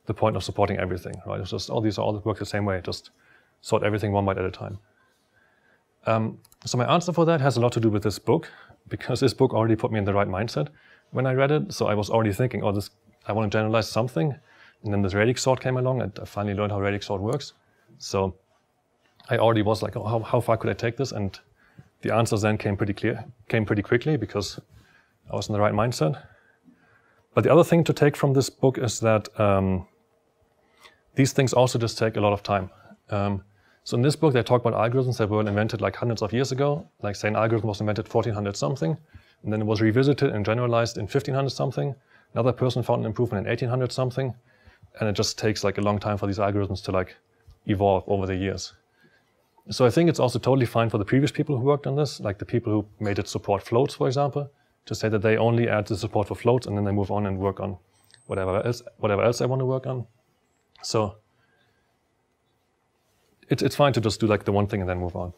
the point of supporting everything, right? It's just all these all work the same way, just sort everything one byte at a time. Um, so my answer for that has a lot to do with this book, because this book already put me in the right mindset when I read it. So I was already thinking, oh, this I want to generalize something, and then this radix sort came along, and I finally learned how radix sort works. So I already was like, oh, how, how far could I take this? And the answers then came pretty clear, came pretty quickly because I was in the right mindset. But the other thing to take from this book is that um, these things also just take a lot of time. Um, so in this book, they talk about algorithms that were invented like hundreds of years ago. Like say an algorithm was invented 1400 something, and then it was revisited and generalized in 1500 something. Another person found an improvement in 1800 something, and it just takes like a long time for these algorithms to like evolve over the years. So I think it's also totally fine for the previous people who worked on this, like the people who made it support floats, for example, to say that they only add the support for floats and then they move on and work on whatever else, whatever else they want to work on. So it's, it's fine to just do like the one thing and then move on.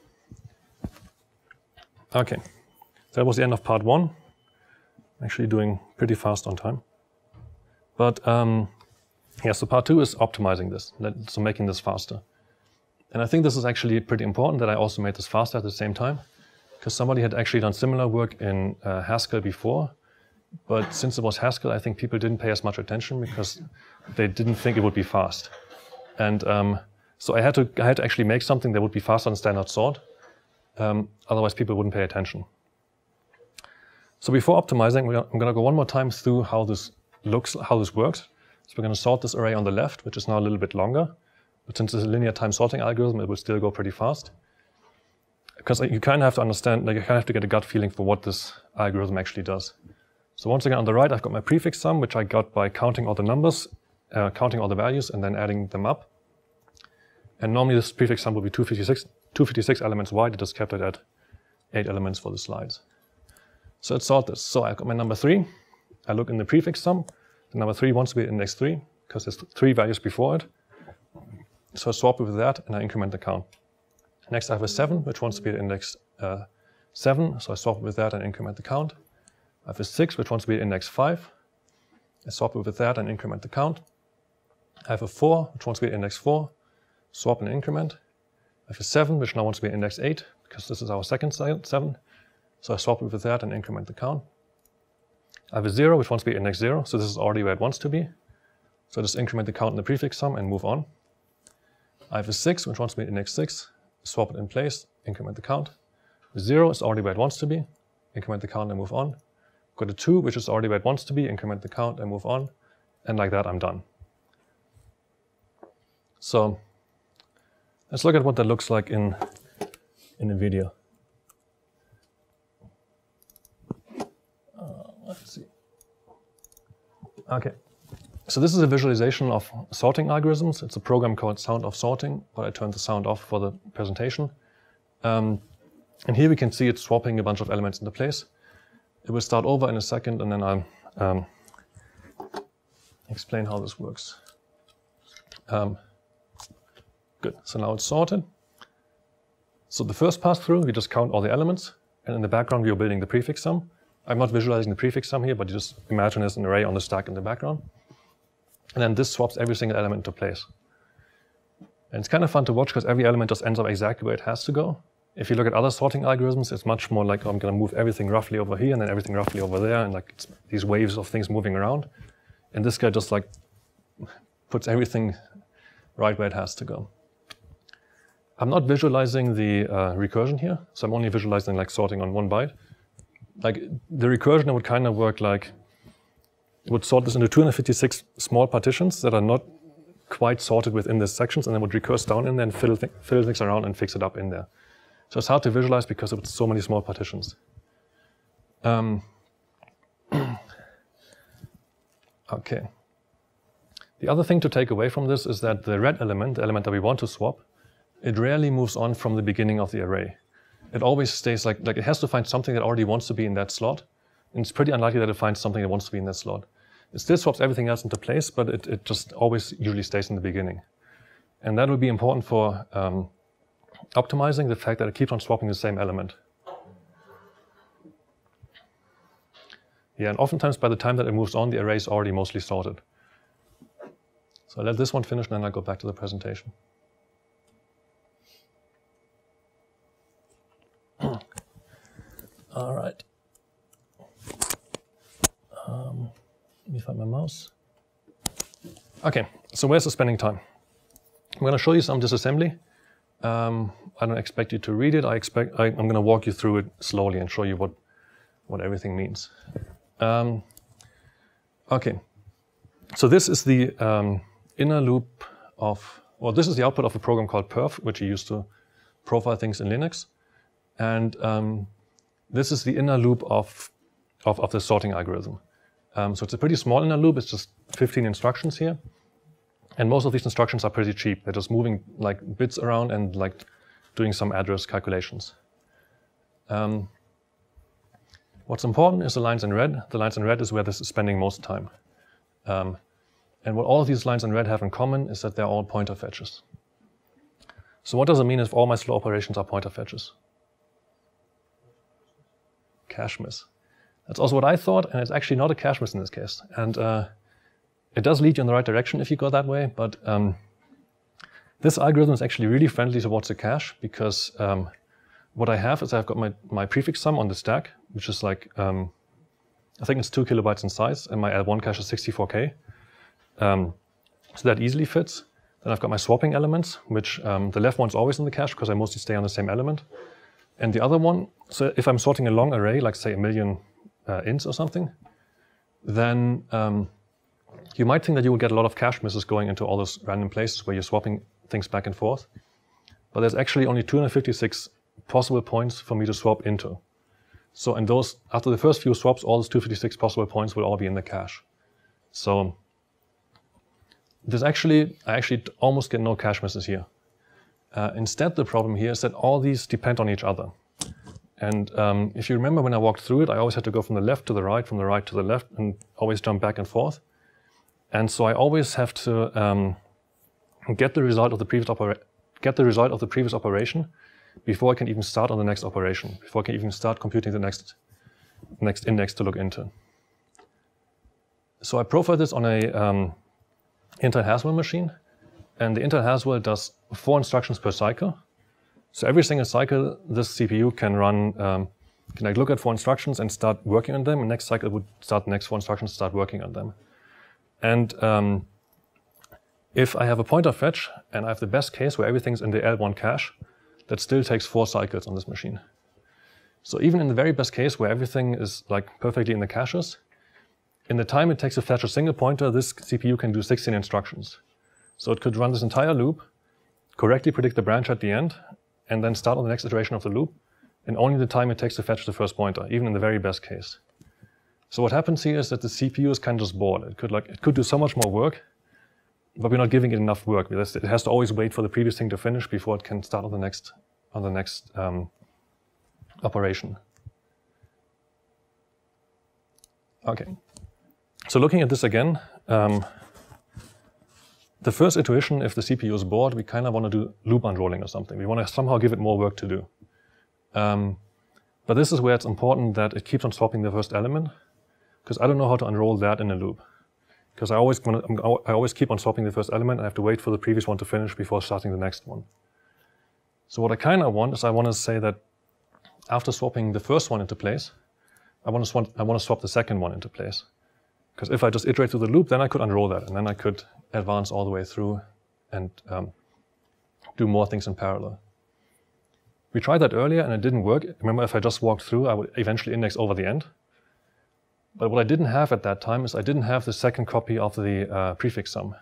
Okay, that was the end of part one. Actually doing pretty fast on time. But um, yeah, so part two is optimizing this, so making this faster. And I think this is actually pretty important that I also made this faster at the same time, because somebody had actually done similar work in uh, Haskell before, but since it was Haskell, I think people didn't pay as much attention because they didn't think it would be fast. And um, so I had to I had to actually make something that would be faster than standard sort. Um, otherwise, people wouldn't pay attention. So before optimizing, I'm going to go one more time through how this looks, how this works. So we're going to sort this array on the left, which is now a little bit longer. But since it's a linear time sorting algorithm, it will still go pretty fast. Because you kind of have to understand, like you kind of have to get a gut feeling for what this algorithm actually does. So once again, on the right, I've got my prefix sum, which I got by counting all the numbers, uh, counting all the values, and then adding them up. And normally this prefix sum will be 256, 256 elements wide. I just kept it at eight elements for the slides. So let's sort this. So I've got my number three. I look in the prefix sum. The number three wants to be index three because there's three values before it. So I swap it with that and I increment the count. Next I have a seven, which wants to be at index uh, seven. So I swap it with that and increment the count. I have a six, which wants to be at index five. I swap it with that and increment the count. I have a four, which wants to be at index four swap and increment. I have a 7, which now wants to be at index 8, because this is our second 7. So I swap it with that and increment the count. I have a 0, which wants to be index 0, so this is already where it wants to be. So I just increment the count in the prefix sum and move on. I have a 6, which wants to be index 6, swap it in place, increment the count. 0 is already where it wants to be, increment the count and move on. Got a 2, which is already where it wants to be, increment the count and move on. And like that, I'm done. So Let's look at what that looks like in, in a video. Uh, let's see. Okay, so this is a visualization of sorting algorithms. It's a program called Sound of Sorting, but I turned the sound off for the presentation. Um, and here we can see it swapping a bunch of elements into place. It will start over in a second, and then I'll um, explain how this works. Um, Good, so now it's sorted. So the first pass through, we just count all the elements, and in the background we are building the prefix sum. I'm not visualizing the prefix sum here, but you just imagine there's an array on the stack in the background. And then this swaps every single element into place. And it's kind of fun to watch because every element just ends up exactly where it has to go. If you look at other sorting algorithms, it's much more like oh, I'm going to move everything roughly over here and then everything roughly over there, and like these waves of things moving around. And this guy just like [laughs] puts everything right where it has to go. I'm not visualizing the uh, recursion here, so I'm only visualizing like sorting on one byte. Like the recursion would kind of work like, would sort this into 256 small partitions that are not quite sorted within the sections and then would recurse down in there and fill, th fill things around and fix it up in there. So it's hard to visualize because it's so many small partitions. Um, [clears throat] okay. The other thing to take away from this is that the red element, the element that we want to swap, it rarely moves on from the beginning of the array. It always stays like, like it has to find something that already wants to be in that slot, and it's pretty unlikely that it finds something that wants to be in that slot. It still swaps everything else into place, but it, it just always usually stays in the beginning. And that would be important for um, optimizing the fact that it keeps on swapping the same element. Yeah, and oftentimes by the time that it moves on, the array is already mostly sorted. So I let this one finish, and then I go back to the presentation. [clears throat] All right. Let me find my mouse. Okay, so where's the spending time? I'm going to show you some disassembly. Um, I don't expect you to read it. I expect I, am going to walk you through it slowly and show you what what everything means. Um, okay, so this is the um, inner loop of, well, this is the output of a program called perf, which you use to profile things in Linux, and um, this is the inner loop of of, of the sorting algorithm. Um, so it's a pretty small inner loop. It's just 15 instructions here. And most of these instructions are pretty cheap. They're just moving like bits around and like doing some address calculations. Um, what's important is the lines in red. The lines in red is where this is spending most time. Um, and what all of these lines in red have in common is that they're all pointer fetches. So what does it mean if all my slow operations are pointer fetches? Cache miss. That's also what I thought, and it's actually not a cache miss in this case. And uh, it does lead you in the right direction if you go that way, but um, this algorithm is actually really friendly towards the cache because um, what I have is I've got my, my prefix sum on the stack, which is like, um, I think it's two kilobytes in size, and my L1 cache is 64K. Um, so that easily fits. Then I've got my swapping elements, which um, the left one's always in the cache because I mostly stay on the same element. And the other one, so if I'm sorting a long array, like say a million uh, ints or something, then um, you might think that you will get a lot of cache misses going into all those random places where you're swapping things back and forth. But there's actually only 256 possible points for me to swap into. So in those, after the first few swaps, all those 256 possible points will all be in the cache. So there's actually, I actually almost get no cache misses here. Uh, instead, the problem here is that all these depend on each other. And um, if you remember when I walked through it, I always had to go from the left to the right, from the right to the left, and always jump back and forth. And so I always have to um, get the result of the previous get the result of the previous operation before I can even start on the next operation, before I can even start computing the next next index to look into. So I profile this on a um, Intel Haswell machine, and the Intel Haswell does four instructions per cycle. So every single cycle, this CPU can run, um, can like look at four instructions and start working on them. And next cycle would start the next four instructions, start working on them. And um, if I have a pointer fetch and I have the best case where everything's in the L1 cache, that still takes four cycles on this machine. So even in the very best case where everything is like perfectly in the caches, in the time it takes to fetch a single pointer, this CPU can do 16 instructions. So it could run this entire loop, correctly predict the branch at the end, and then start on the next iteration of the loop in only the time it takes to fetch the first pointer, even in the very best case. So what happens here is that the CPU is kind of just bored. It could like it could do so much more work, but we're not giving it enough work. It has to always wait for the previous thing to finish before it can start on the next on the next um, operation. Okay. So looking at this again, um, the first intuition, if the CPU is bored, we kind of want to do loop unrolling or something. We want to somehow give it more work to do. Um, but this is where it's important that it keeps on swapping the first element, because I don't know how to unroll that in a loop. Because I always wanna, I always keep on swapping the first element, and I have to wait for the previous one to finish before starting the next one. So what I kind of want is I want to say that after swapping the first one into place, I want to swap, I want to swap the second one into place. Because if I just iterate through the loop, then I could unroll that, and then I could advance all the way through and um, do more things in parallel. We tried that earlier and it didn't work. Remember, if I just walked through, I would eventually index over the end. But what I didn't have at that time is I didn't have the second copy of the uh, prefix sum.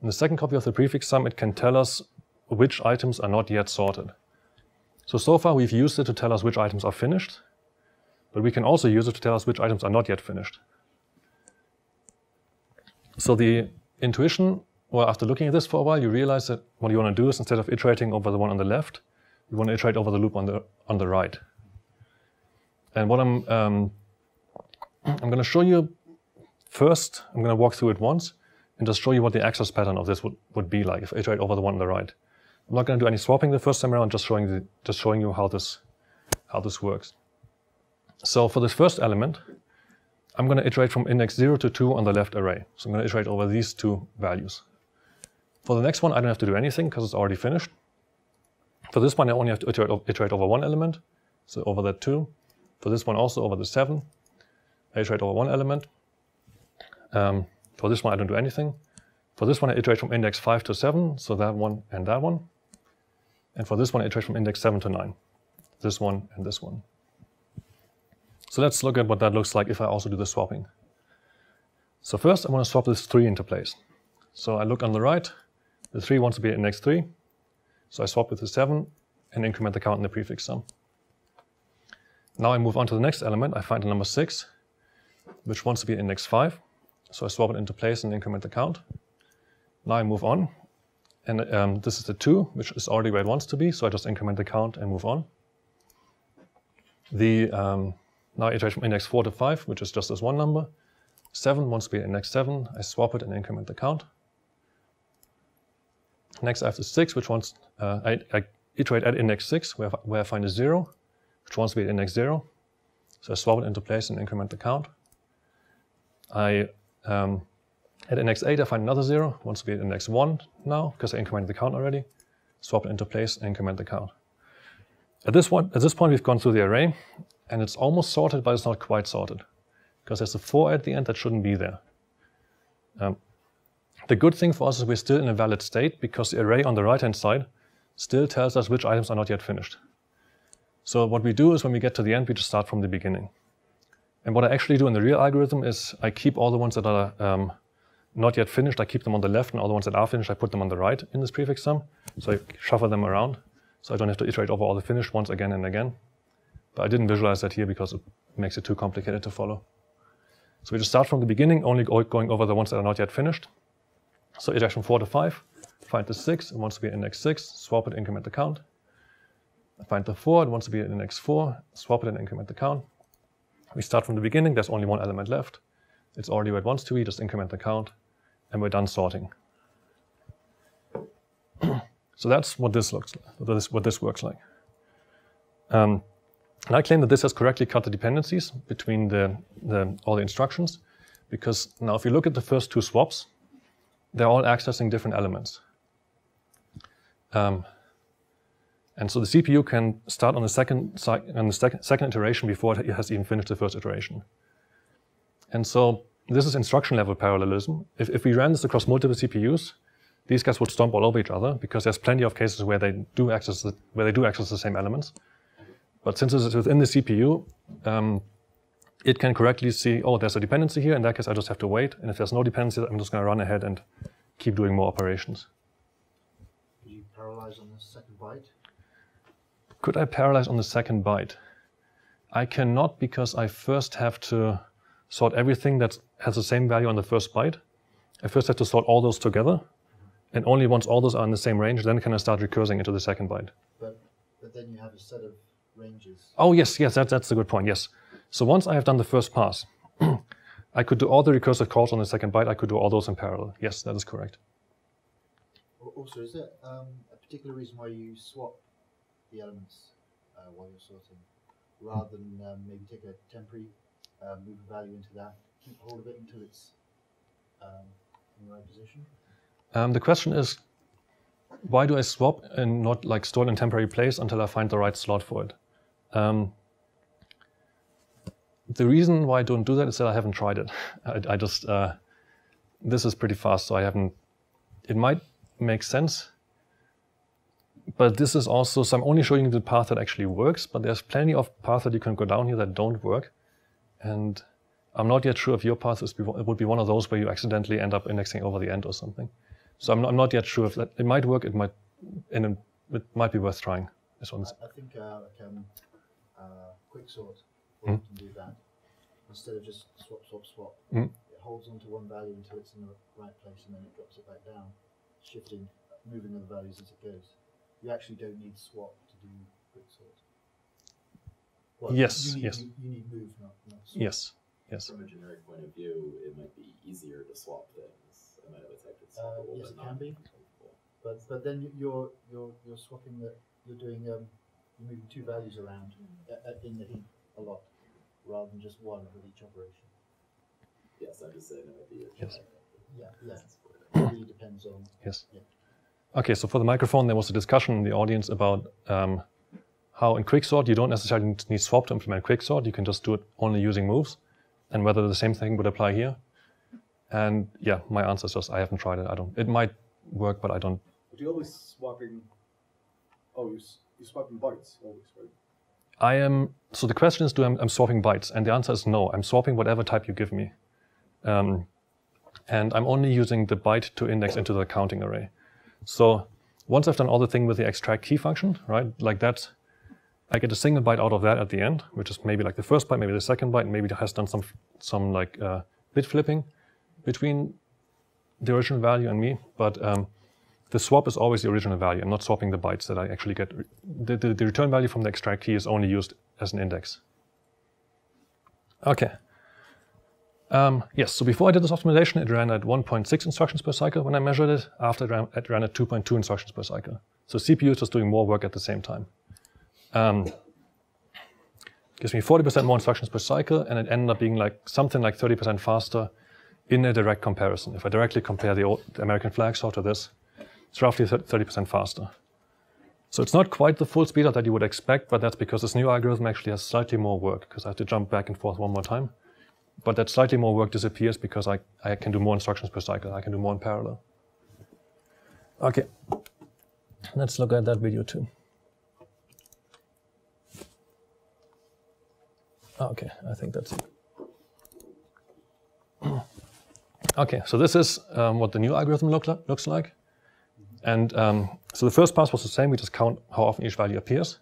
In the second copy of the prefix sum, it can tell us which items are not yet sorted. So, so far we've used it to tell us which items are finished, but we can also use it to tell us which items are not yet finished. So the intuition, well, after looking at this for a while, you realize that what you want to do is instead of iterating over the one on the left, you want to iterate over the loop on the on the right. And what I'm um, I'm going to show you first, I'm going to walk through it once and just show you what the access pattern of this would, would be like if I iterate over the one on the right. I'm not going to do any swapping the first time around, just showing, the, just showing you how this, how this works. So for this first element, I'm going to iterate from index 0 to 2 on the left array. So I'm going to iterate over these two values. For the next one, I don't have to do anything because it's already finished. For this one, I only have to iterate, over one element, so over that 2. For this one also over the 7, I iterate over one element. Um, for this one, I don't do anything. For this one, I iterate from index 5 to 7, so that one and that one. And for this one, I iterate from index 7 to 9, this one and this one. So let's look at what that looks like if I also do the swapping. So first, I want to swap this 3 into place. So I look on the right, the 3 wants to be index 3. So I swap with the 7 and increment the count in the prefix sum. Now I move on to the next element. I find the number 6, which wants to be index 5. So I swap it into place and increment the count. Now I move on. And um, this is the 2, which is already where it wants to be. So I just increment the count and move on. The um, Now I iterate from index 4 to 5, which is just this one number. 7 wants to be index 7. I swap it and increment the count. Next I have the 6, which wants, uh, I, I, iterate at index 6, where, where I find a 0, which wants to be at index 0. So I swap it into place and increment the count. I um, at index 8, I find another 0, wants to be at index 1 now, because I incremented the count already. Swap it into place and increment the count. At this, one, at this point, we've gone through the array, and it's almost sorted, but it's not quite sorted, because there's a 4 at the end that shouldn't be there. Um, the good thing for us is we're still in a valid state, because the array on the right-hand side still tells us which items are not yet finished. So what we do is when we get to the end, we just start from the beginning. And what I actually do in the real algorithm is I keep all the ones that are um, not yet finished, I keep them on the left, and all the ones that are finished, I put them on the right in this prefix sum. So I shuffle them around, so I don't have to iterate over all the finished ones again and again. But I didn't visualize that here because it makes it too complicated to follow. So we just start from the beginning, only going over the ones that are not yet finished. So iteration 4 to 5, find the 6, it wants to be in index 6, swap it, increment the count. Find the 4, it wants to be in index 4, swap it and increment the count. We start from the beginning, there's only one element left. It's already where it wants to be, just increment the count, and we're done sorting. [clears throat] so that's what this looks like, what this, what this works like. Um, and I claim that this has correctly cut the dependencies between the, the, all the instructions, because now if you look at the first two swaps, they're all accessing different elements. Um, and so the CPU can start on the second, on the second, second iteration before it has even finished the first iteration. And so this is instruction level parallelism. If, if we ran this across multiple CPUs, these guys would stomp all over each other because there's plenty of cases where they do access the, where they do access the same elements. But since it's within the CPU, um, it can correctly see, oh, there's a dependency here. In that case, I just have to wait. And if there's no dependency, I'm just going to run ahead and keep doing more operations. Could you parallelize on the second byte? Could I parallelize on the second byte? I cannot because I first have to sort everything that has the same value on the first byte. I first have to sort all those together. And only once all those are in the same range, then can I start recursing into the second byte. But, but then you have a set of ranges. Oh, yes, yes, that, that's a good point, yes. So once I have done the first pass, [clears throat] I could do all the recursive calls on the second byte. I could do all those in parallel. Yes, that is correct. Also, is there um, a particular reason why you swap the elements uh, while you're sorting, rather than um, maybe take a temporary uh, move a value into that, keep hold of it until it's um, in the right position? Um, the question is, why do I swap and not like store it in temporary place until I find the right slot for it? Um, the reason why I don't do that is that I haven't tried it. [laughs] I, I just, uh, this is pretty fast, so I haven't, it might make sense, but this is also, so I'm only showing you the path that actually works, but there's plenty of paths that you can go down here that don't work. And I'm not yet sure if your path is, it would be one of those where you accidentally end up indexing over the end or something. So I'm not, I'm not yet sure if that, it might work, it might, and it might be worth trying. This one's, I, I think uh, like um, uh, quick sort Mm. can do that. Instead of just swap, swap, swap, Mm. it holds onto one value until it's in the right place and then it drops it back down, shifting, moving other values as it goes. You actually don't need swap to do quick sort. Well, Yes, you need, yes. You, you need move, not, not swap. yes. Yes. From a generic point of view, it might be easier to swap things. I might have detected Uh, swappable, yes, but it not can be. But but then you- you're you're you're swapping the you're doing um you're moving two values around uh, uh, in the heap a lot rather than just one with each operation. Yes, I'm just saying it might be a Yes. Yeah, yeah. it. It really depends on. Yes. Yeah. Okay, so for the microphone, there was a discussion in the audience about um, how in quicksort you don't necessarily need swap to implement quicksort. You can just do it only using moves, and whether the same thing would apply here. And yeah, my answer is just I haven't tried it. I don't. It might work, but I don't. But you're always swapping. Oh, you s- you swapping bytes always, right? I am. So the question is, do I'm, I'm swapping bytes? And the answer is no. I'm swapping whatever type you give me, um, and I'm only using the byte to index into the counting array. So once I've done all the thing with the extract key function, right, like that, I get a single byte out of that at the end, which is maybe like the first byte, maybe the second byte, maybe it has done some some like uh, bit flipping between the original value and me, but um, the swap is always the original value. I'm not swapping the bytes that I actually get. The, the, the return value from the extract key is only used as an index. Okay. Um, yes, so before I did this optimization, it ran at 1.6 instructions per cycle when I measured it. After it ran, it ran at 2.2 instructions per cycle. So CPU is just doing more work at the same time. Um, gives me 40% more instructions per cycle, and it ended up being like something like 30% faster in a direct comparison. If I directly compare the, old, American flag sort to this, it's roughly 30% faster. So it's not quite the full speed up that you would expect, but that's because this new algorithm actually has slightly more work, because I have to jump back and forth one more time. But that slightly more work disappears because I, I can do more instructions per cycle. I can do more in parallel. Okay, let's look at that video too. Okay, I think that's it. [clears throat] Okay, so this is um, what the new algorithm look looks like. And um, so the first pass was the same. We just count how often each value appears.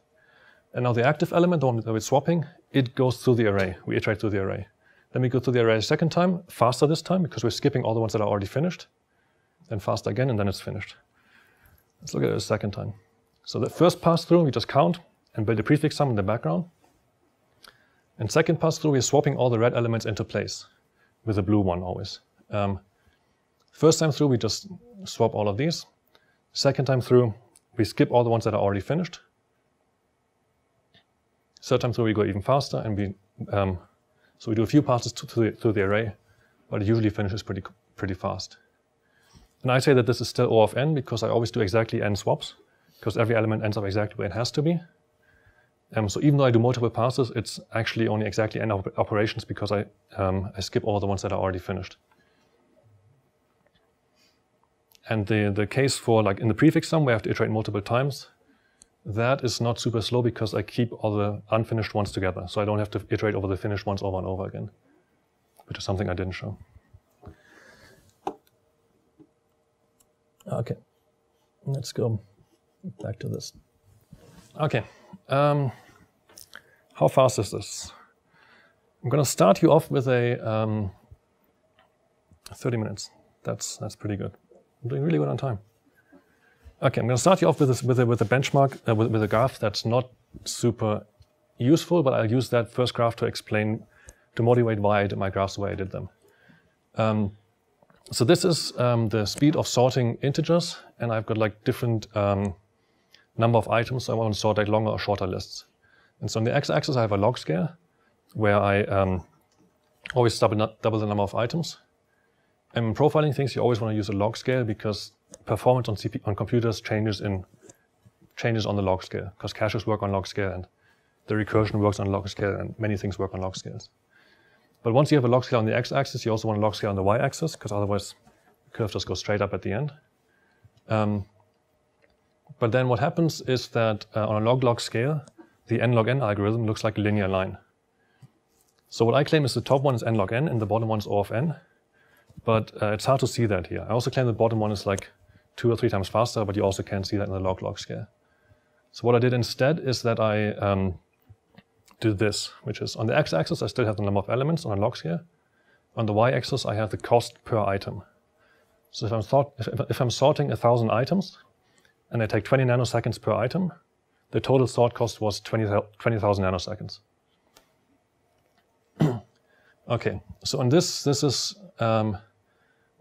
And now the active element, the one that we're swapping, it goes through the array. We iterate through the array. Then we go through the array a second time, faster this time, because we're skipping all the ones that are already finished. Then faster again, and then it's finished. Let's look at it a second time. So the first pass through, we just count and build a prefix sum in the background. And second pass through, we're swapping all the red elements into place with the blue one always. Um, first time through, we just swap all of these. Second time through, we skip all the ones that are already finished. Third time through, we go even faster, and we um, so we do a few passes to the, through the array, but it usually finishes pretty pretty fast. And I say that this is still O of n because I always do exactly n swaps, because every element ends up exactly where it has to be. Um, so even though I do multiple passes, it's actually only exactly n op- operations because I um, I skip all the ones that are already finished. And the, the case for like in the prefix sum we have to iterate multiple times, that is not super slow because I keep all the unfinished ones together. So I don't have to iterate over the finished ones over and over again, which is something I didn't show. Okay, let's go back to this. Okay, um, how fast is this? I'm going to start you off with a um, 30 minutes. That's, that's pretty good. I'm doing really good on time. Okay, I'm going to start you off with, this, with, a, with a benchmark, uh, with, with a graph that's not super useful, but I'll use that first graph to explain, to motivate why I did my graphs the way I did them. Um, so this is um, the speed of sorting integers, and I've got like different um, number of items. So I want to sort like longer or shorter lists. And so on the x-axis, I have a log scale, where I um, always double, double the number of items. And in profiling things, you always want to use a log scale because performance on, CP, on computers changes in changes on the log scale because caches work on log scale and the recursion works on log scale and many things work on log scales. But once you have a log scale on the x-axis, you also want a log scale on the y-axis because otherwise the curve just goes straight up at the end. Um, but then what happens is that uh, on a log-log scale, the n log n algorithm looks like a linear line. So what I claim is the top one is n log n and the bottom one is O of n but uh, it's hard to see that here. I also claim the bottom one is like two or three times faster, but you also can't see that in the log-log scale. So what I did instead is that I um, did this, which is on the x-axis, I still have the number of elements on a log scale. On the y-axis, I have the cost per item. So if I'm, thought, if, if I'm sorting a thousand items, and I take 20 nanoseconds per item, the total sort cost was 20,000 20, nanoseconds. [clears throat] Okay, so on this, this is um,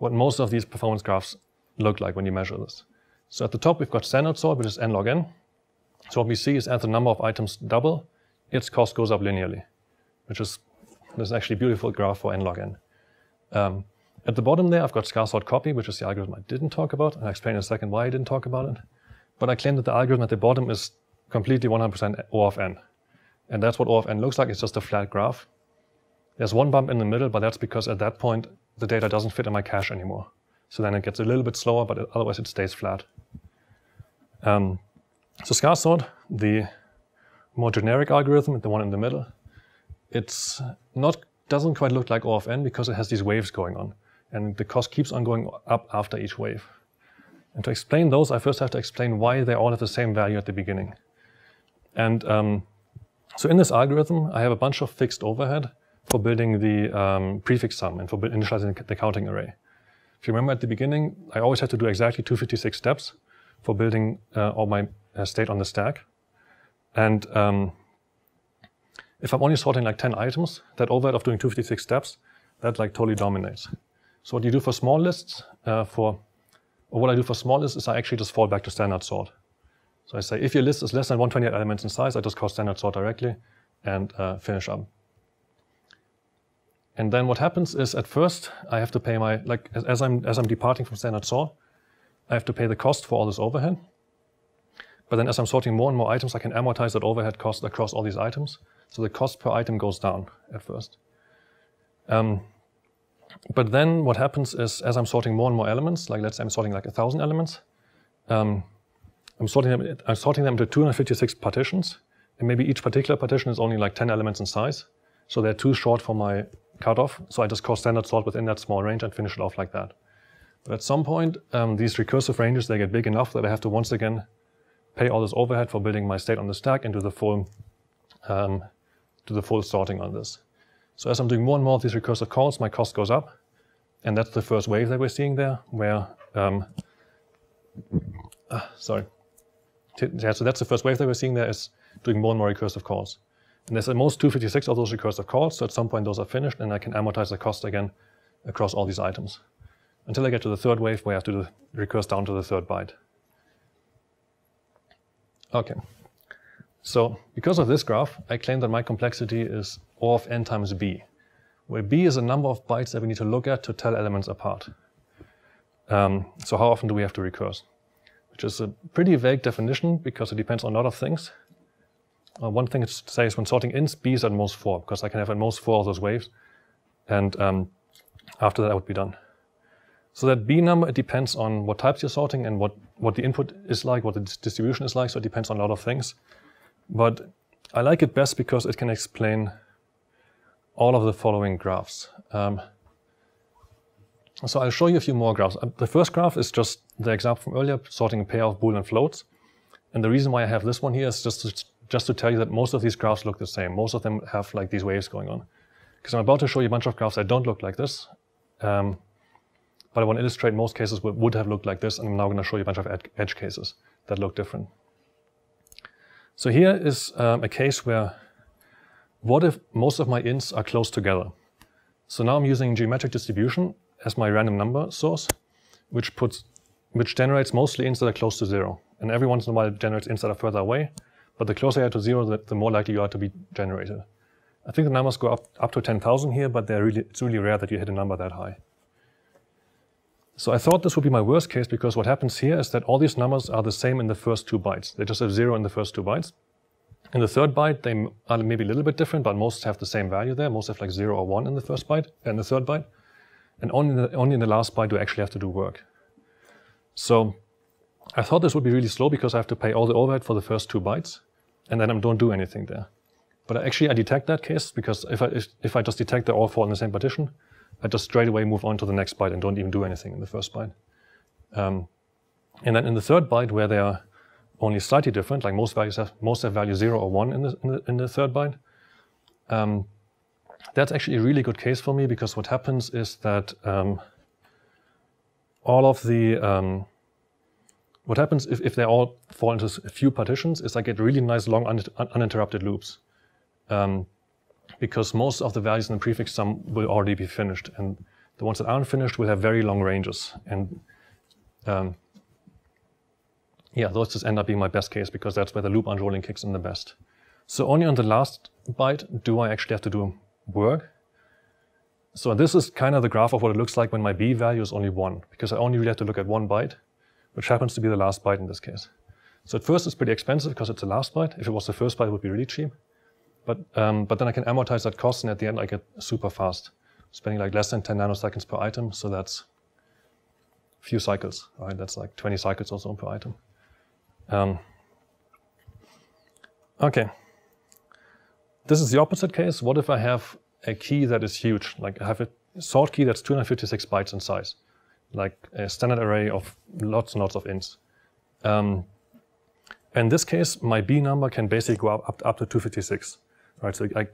what most of these performance graphs look like when you measure this. So at the top, we've got standard sort, which is n log n. So what we see is as the number of items double, its cost goes up linearly, which is this is actually a beautiful graph for n log n. Um, at the bottom there, I've got ska sort copy, which is the algorithm I didn't talk about. And I'll explain in a second why I didn't talk about it. But I claim that the algorithm at the bottom is completely 100% O of n. And that's what O of n looks like. It's just a flat graph. There's one bump in the middle, but that's because at that point, the data doesn't fit in my cache anymore. So then it gets a little bit slower, but otherwise it stays flat. Um, so ska sort, the more generic algorithm, the one in the middle, it's not doesn't quite look like O of n because it has these waves going on. And the cost keeps on going up after each wave. And to explain those, I first have to explain why they all have the same value at the beginning. And um, so in this algorithm, I have a bunch of fixed overhead for building the um, prefix sum and for initializing the counting array. If you remember at the beginning, I always had to do exactly 256 steps for building uh, all my uh, state on the stack. And um, if I'm only sorting like 10 items, that overhead of doing 256 steps, that like totally dominates. So what you do for small lists, uh, for or what I do for small lists is I actually just fall back to standard sort. So I say if your list is less than 128 elements in size, I just call standard sort directly and uh, finish up. And then what happens is at first I have to pay my like as, I'm as I'm departing from standard sort, I have to pay the cost for all this overhead. But then as I'm sorting more and more items, I can amortize that overhead cost across all these items. So the cost per item goes down at first. Um, but then what happens is as I'm sorting more and more elements, like let's say I'm sorting like a thousand elements, um, I'm sorting them, I'm sorting them into 256 partitions, and maybe each particular partition is only like 10 elements in size. So they're too short for my cutoff. So I just call standard sort within that small range and finish it off like that. But at some point, um, these recursive ranges, they get big enough that I have to once again pay all this overhead for building my state on the stack into the full, um, to the full sorting on this. So as I'm doing more and more of these recursive calls, my cost goes up. And that's the first wave that we're seeing there, where, um, uh, sorry. Yeah, so that's the first wave that we're seeing there is doing more and more recursive calls. And there's at most 256 of those recursive calls, so at some point those are finished, and I can amortize the cost again across all these items. Until I get to the third wave, where I have to recurse down to the third byte. Okay. So because of this graph, I claim that my complexity is O of n times b, where b is the number of bytes that we need to look at to tell elements apart. Um, so how often do we have to recurse? Which is a pretty vague definition because it depends on a lot of things. Uh, one thing to say is when sorting ints, b is at most four, because I can have at most four of those waves. And um, after that, I would be done. So that b number, it depends on what types you're sorting and what, what the input is like, what the distribution is like. So it depends on a lot of things. But I like it best because it can explain all of the following graphs. Um, so I'll show you a few more graphs. Uh, the first graph is just the example from earlier, sorting a pair of Boolean floats. And the reason why I have this one here is just to, just to tell you that most of these graphs look the same. Most of them have like these waves going on. Because I'm about to show you a bunch of graphs that don't look like this. Um, but I want to illustrate most cases would have looked like this, and I'm now going to show you a bunch of ed edge cases that look different. So here is um, a case where what if most of my ints are close together? So now I'm using geometric distribution as my random number source, which puts, which generates mostly ints that are close to zero. And every once in a while it generates ints that are further away, but the closer you are to zero, the, the more likely you are to be generated. I think the numbers go up, up to 10,000 here, but they're really, it's really rare that you hit a number that high. So I thought this would be my worst case because what happens here is that all these numbers are the same in the first two bytes. They just have zero in the first two bytes. In the third byte, they are maybe a little bit different, but most have the same value there. Most have like zero or one in the first byte, and the third byte. And only in the, only in the last byte do I actually have to do work. So I thought this would be really slow because I have to pay all the overhead for the first two bytes, and then I don't do anything there. But actually I detect that case because if I, if, if I just detect they all fall in the same partition, I just straight away move on to the next byte and don't even do anything in the first byte. Um, and then in the third byte, where they are only slightly different, like most values have most have value zero or one in the in the, in the third byte. Um, that's actually a really good case for me because what happens is that um, all of the um, what happens if, if they all fall into a few partitions is I get really nice long un uninterrupted loops. Um, because most of the values in the prefix sum will already be finished, and the ones that aren't finished will have very long ranges. And um, yeah, those just end up being my best case because that's where the loop unrolling kicks in the best. So only on the last byte do I actually have to do work. So this is kind of the graph of what it looks like when my b value is only 1, because I only really have to look at one byte, which happens to be the last byte in this case. So at first it's pretty expensive because it's the last byte. If it was the first byte, it would be really cheap. But, um, but then I can amortize that cost, and at the end I get super fast, spending like less than 10 nanoseconds per item. So that's a few cycles, right? That's like 20 cycles or so per item. Um, okay. This is the opposite case. What if I have a key that is huge? Like I have a sort key that's 256 bytes in size, like a standard array of lots and lots of ints. Um, in this case, my B number can basically go up, up, up to 256, right? So, I,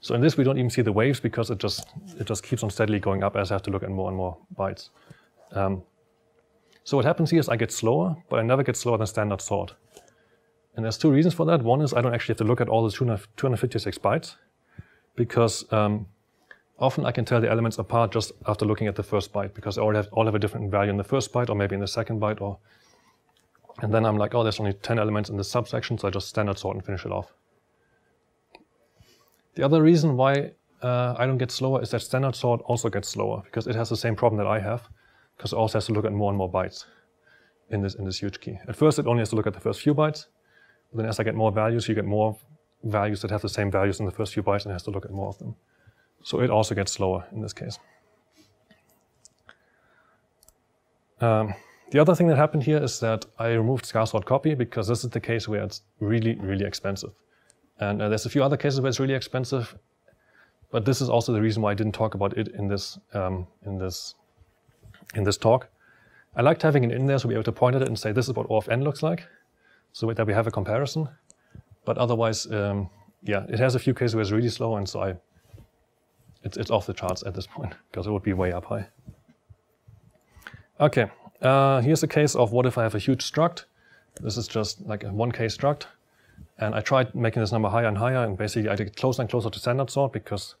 so in this, we don't even see the waves because it just, it just keeps on steadily going up as I have to look at more and more bytes. Um, so what happens here is I get slower, but I never get slower than standard sort. And there's two reasons for that. One is I don't actually have to look at all the 256 bytes because um, often I can tell the elements apart just after looking at the first byte because they all have, all have a different value in the first byte or maybe in the second byte or and then I'm like, oh, there's only 10 elements in this subsection, so I just standard sort and finish it off. The other reason why uh, I don't get slower is that standard sort also gets slower because it has the same problem that I have because it also has to look at more and more bytes in this, in this huge key. At first, it only has to look at the first few bytes. But then as I get more values, you get more values that have the same values in the first few bytes and it has to look at more of them. So it also gets slower in this case. Um, the other thing that happened here is that I removed ska sort copy because this is the case where it's really, really expensive. And uh, there's a few other cases where it's really expensive, but this is also the reason why I didn't talk about it in this um, in this in this talk. I liked having it in there so we're able to point at it and say this is what of n looks like, so that we have a comparison. But otherwise, um, yeah, it has a few cases where it's really slow, and so I it's it's off the charts at this point because it would be way up high. Okay, uh, here's a case of what if I have a huge struct. This is just like a 1k struct. And I tried making this number higher and higher, and basically I get closer and closer to standard sort because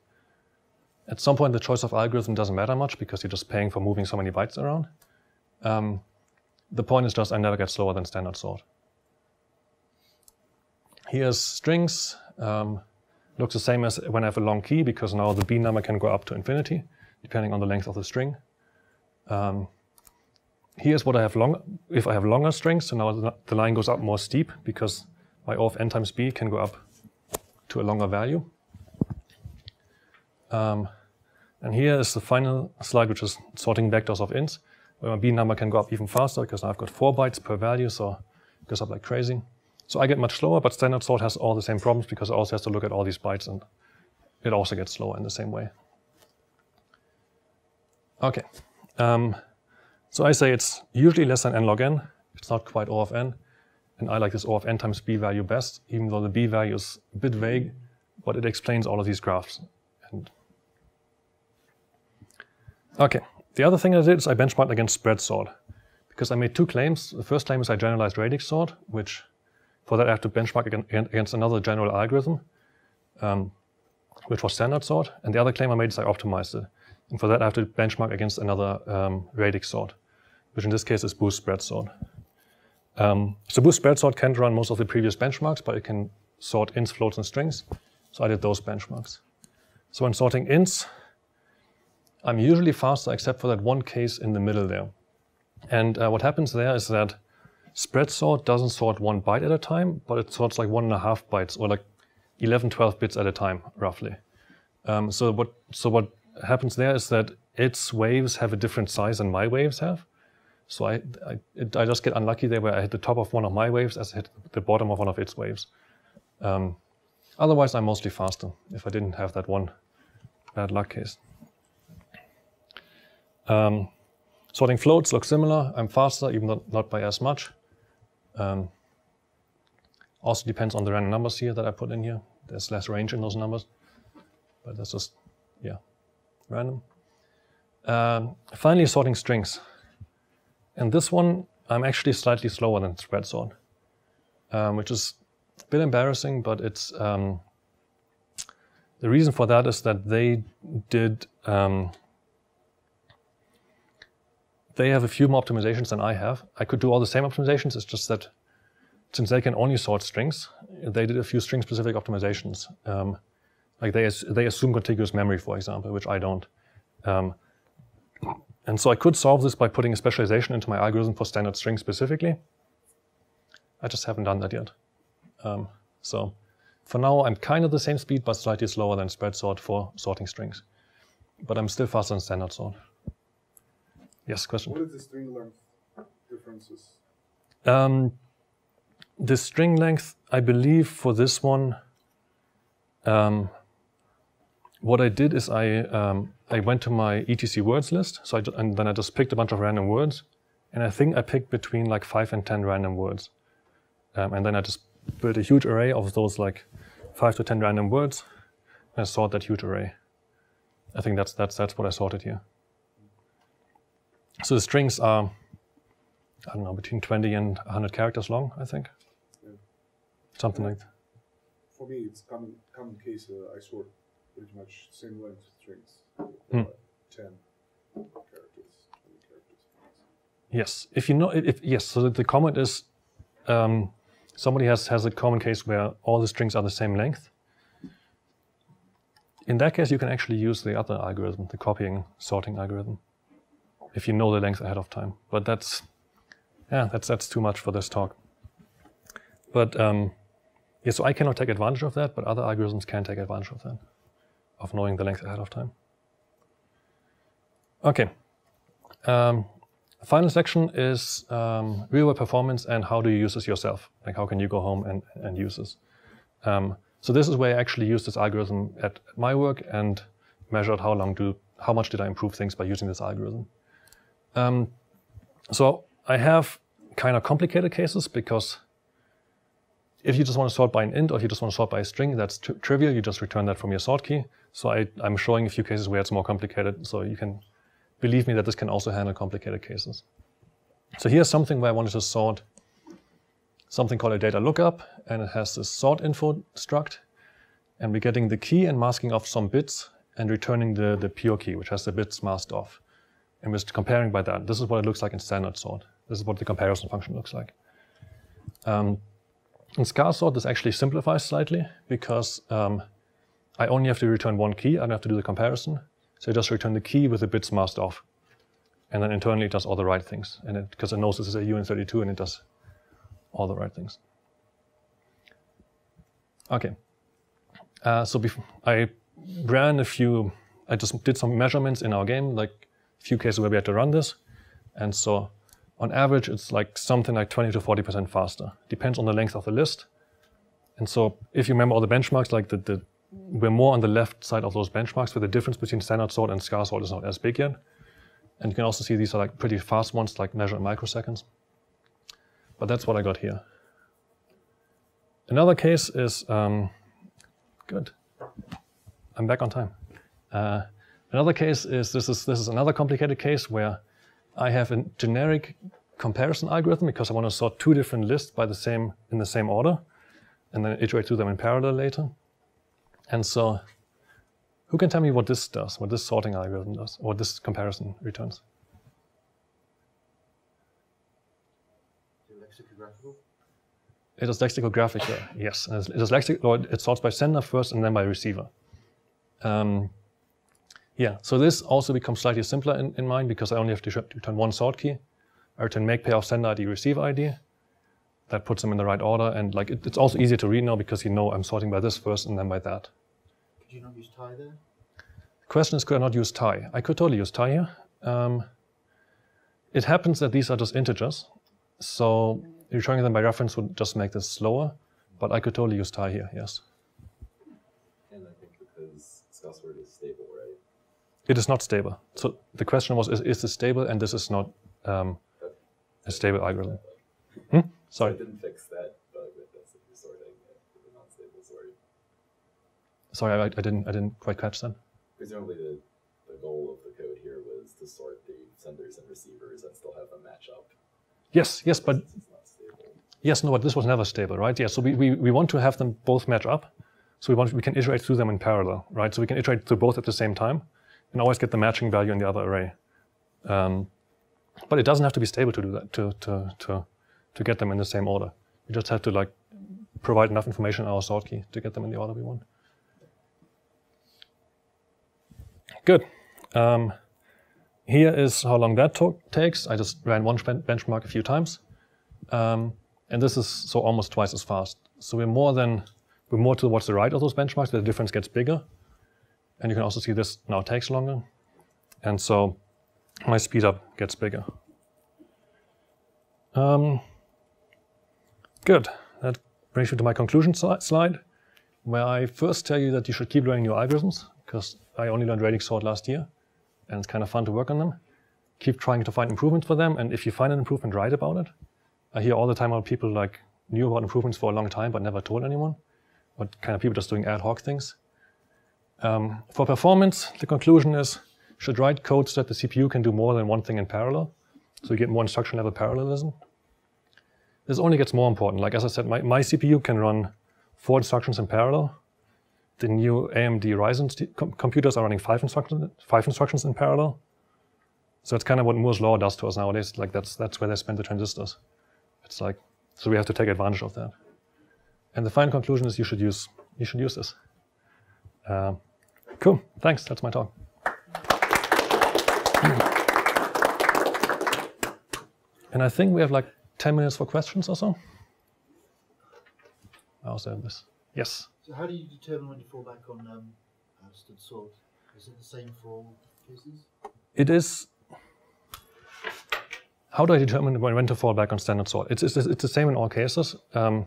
at some point the choice of algorithm doesn't matter much because you're just paying for moving so many bytes around. Um, the point is just I never get slower than standard sort. Here's strings. Um, looks the same as when I have a long key because now the B number can go up to infinity depending on the length of the string. Um, here's what I have long, if I have longer strings, so now the line goes up more steep because my O of n times b can go up to a longer value. Um, and here is the final slide, which is sorting vectors of ints, where my b number can go up even faster because now I've got four bytes per value, so it goes up like crazy. So I get much slower, but standard sort has all the same problems because it also has to look at all these bytes and it also gets slower in the same way. Okay. Um, so I say it's usually less than n log n. It's not quite O of n. And I like this O of n times b value best, even though the b value is a bit vague, but it explains all of these graphs. And okay, the other thing I did is I benchmarked against spread sort because I made two claims. The first claim is I generalized radix sort, which for that I have to benchmark against another general algorithm, um, which was standard sort. And the other claim I made is I optimized it. And for that I have to benchmark against another um, radix sort which in this case is boost spread sort. Um, so boost spread sort can't run most of the previous benchmarks, but it can sort ints, floats, and strings. So I did those benchmarks. So when sorting ints, I'm usually faster except for that one case in the middle there. And uh, what happens there is that spread sort doesn't sort one byte at a time, but it sorts like one and a half bytes or like 11, 12 bits at a time, roughly. Um, so what so what happens there is that its waves have a different size than my waves have. So I, I, it, I, just get unlucky there where I hit the top of one of my waves as I hit the bottom of one of its waves. Um, otherwise, I'm mostly faster if I didn't have that one bad luck case. Um, sorting floats looks similar. I'm faster, even though not by as much. Um, also depends on the random numbers here that I put in here. There's less range in those numbers, but that's just, yeah, random. Um, finally, sorting strings. And this one, I'm actually slightly slower than spread sort, um, which is a bit embarrassing, but it's um, The reason for that is that they did. Um, they have a few more optimizations than I have. I could do all the same optimizations. It's just that since they can only sort strings, they did a few string-specific optimizations. Um, like they they assume contiguous memory, for example, which I don't. Um, and so I could solve this by putting a specialization into my algorithm for standard strings specifically. I just haven't done that yet. Um, so for now, I'm kind of the same speed, but slightly slower than spread sort for sorting strings. But I'm still faster than standard sort. Yes, question? What is the string length differences? Um, the string length, I believe for this one, um, what I did is I, um, I went to my etc words list, so I, and then I just picked a bunch of random words, and I think I picked between like five and ten random words, um, and then I just built a huge array of those like five to ten random words, and I sort that huge array. I think that's that's that's what I sorted here. So the strings are, I don't know, between 20 and 100 characters long, I think. Yeah. Something like that. For me, it's common common case. Uh, I sort pretty much same length strings. Hmm. Uh, Ten characters, twenty characters. Yes. If you know, if yes, so the comment is, um, somebody has has a common case where all the strings are the same length. In that case, you can actually use the other algorithm, the copying sorting algorithm, if you know the length ahead of time. But that's, yeah, that's that's too much for this talk. But um, yeah, so I cannot take advantage of that, but other algorithms can take advantage of that, of knowing the length ahead of time. Okay. Um, final section is um, real world performance and how do you use this yourself? Like how can you go home and, and use this? Um, so this is where I actually used this algorithm at my work and measured how long do how much did I improve things by using this algorithm. Um, so I have kind of complicated cases because if you just want to sort by an int or if you just want to sort by a string, that's tri- trivial. You just return that from your sort key. So I, I'm showing a few cases where it's more complicated. So you can believe me that this can also handle complicated cases. So here's something where I wanted to sort something called a data lookup, and it has this sort info struct, and we're getting the key and masking off some bits and returning the, the pure key, which has the bits masked off. And we're comparing by that. This is what it looks like in standard sort. This is what the comparison function looks like. Um, in ska sort, this actually simplifies slightly because um, I only have to return one key. I don't have to do the comparison. So I just return the key with the bits masked off. And then internally it does all the right things. And it, because it knows this is a uint32 and it does all the right things. Okay. Uh, so I ran a few, I just did some measurements in our game, like few cases where we had to run this. And so on average, it's like something like 20 to 40% faster. Depends on the length of the list. And so if you remember all the benchmarks, like the, the we're more on the left side of those benchmarks, where the difference between standard sort and ska sort is not as big yet. And you can also see these are like pretty fast ones, like measured in microseconds. But that's what I got here. Another case is um, good. I'm back on time. Uh, another case is this is this is another complicated case where I have a generic comparison algorithm because I want to sort two different lists by the same in the same order, and then iterate through them in parallel later. And so, who can tell me what this does, what this sorting algorithm does, or what this comparison returns? It is lexicographic, yes. It is lexic, it sorts by sender first and then by receiver. Um, yeah, so this also becomes slightly simpler in, in mine because I only have to return one sort key. I return make pair of sender ID, receiver ID. That puts them in the right order, and like it, it's also easier to read now because you know I'm sorting by this first and then by that. Could you not use tie there? The question is, could I not use tie? I could totally use tie here. Um, it happens that these are just integers, so returning them by reference would just make this slower, but I could totally use tie here, yes. And I think because ska sort is stable, right? It is not stable. So the question was, is, is this stable? And this is not um, a stable algorithm. Hmm? Sorry, it didn't fix that bug with this if sorting it with a non-stable sort. sorry, I, I didn't, I didn't quite catch that. Presumably the, the goal of the code here was to sort the senders and receivers and still have them match up. Yes, yes, but Since it's not stable. yes, no, but this was never stable, right? Yeah, so we, we, we want to have them both match up. So we want we can iterate through them in parallel, right? So we can iterate through both at the same time, and always get the matching value in the other array. Um, but it doesn't have to be stable to do that to to to to get them in the same order. You just have to like provide enough information in our sort key to get them in the order we want. Good. Um, here is how long that takes. I just ran one benchmark a few times. Um, and this is so almost twice as fast. So we're more than we're more towards the right of those benchmarks, the difference gets bigger. And you can also see this now takes longer. And so my speed up gets bigger. Um, good. That brings me to my conclusion slide, where I first tell you that you should keep learning new algorithms, because I only learned radix sort last year, and it's kind of fun to work on them. Keep trying to find improvements for them, and if you find an improvement, write about it. I hear all the time how people like knew about improvements for a long time but never told anyone. What kind of people just doing ad hoc things. Um, for performance, the conclusion is should write code so that the CPU can do more than one thing in parallel. So you get more instruction level parallelism. This only gets more important. Like as I said, my, my CPU can run four instructions in parallel. The new AMD Ryzen com computers are running five instructions, five instructions in parallel. So it's kind of what Moore's law does to us nowadays. Like that's that's where they spend the transistors. It's like so we have to take advantage of that. And the final conclusion is you should use you should use this. Uh, cool. Thanks. That's my talk. And I think we have like 10 minutes for questions or so. I'll say this. Yes. So how do you determine when to fall back on um, std sort? Is it the same for all cases? It is. How do I determine when to fall back on standard sort? It's, it's, it's the same in all cases, um,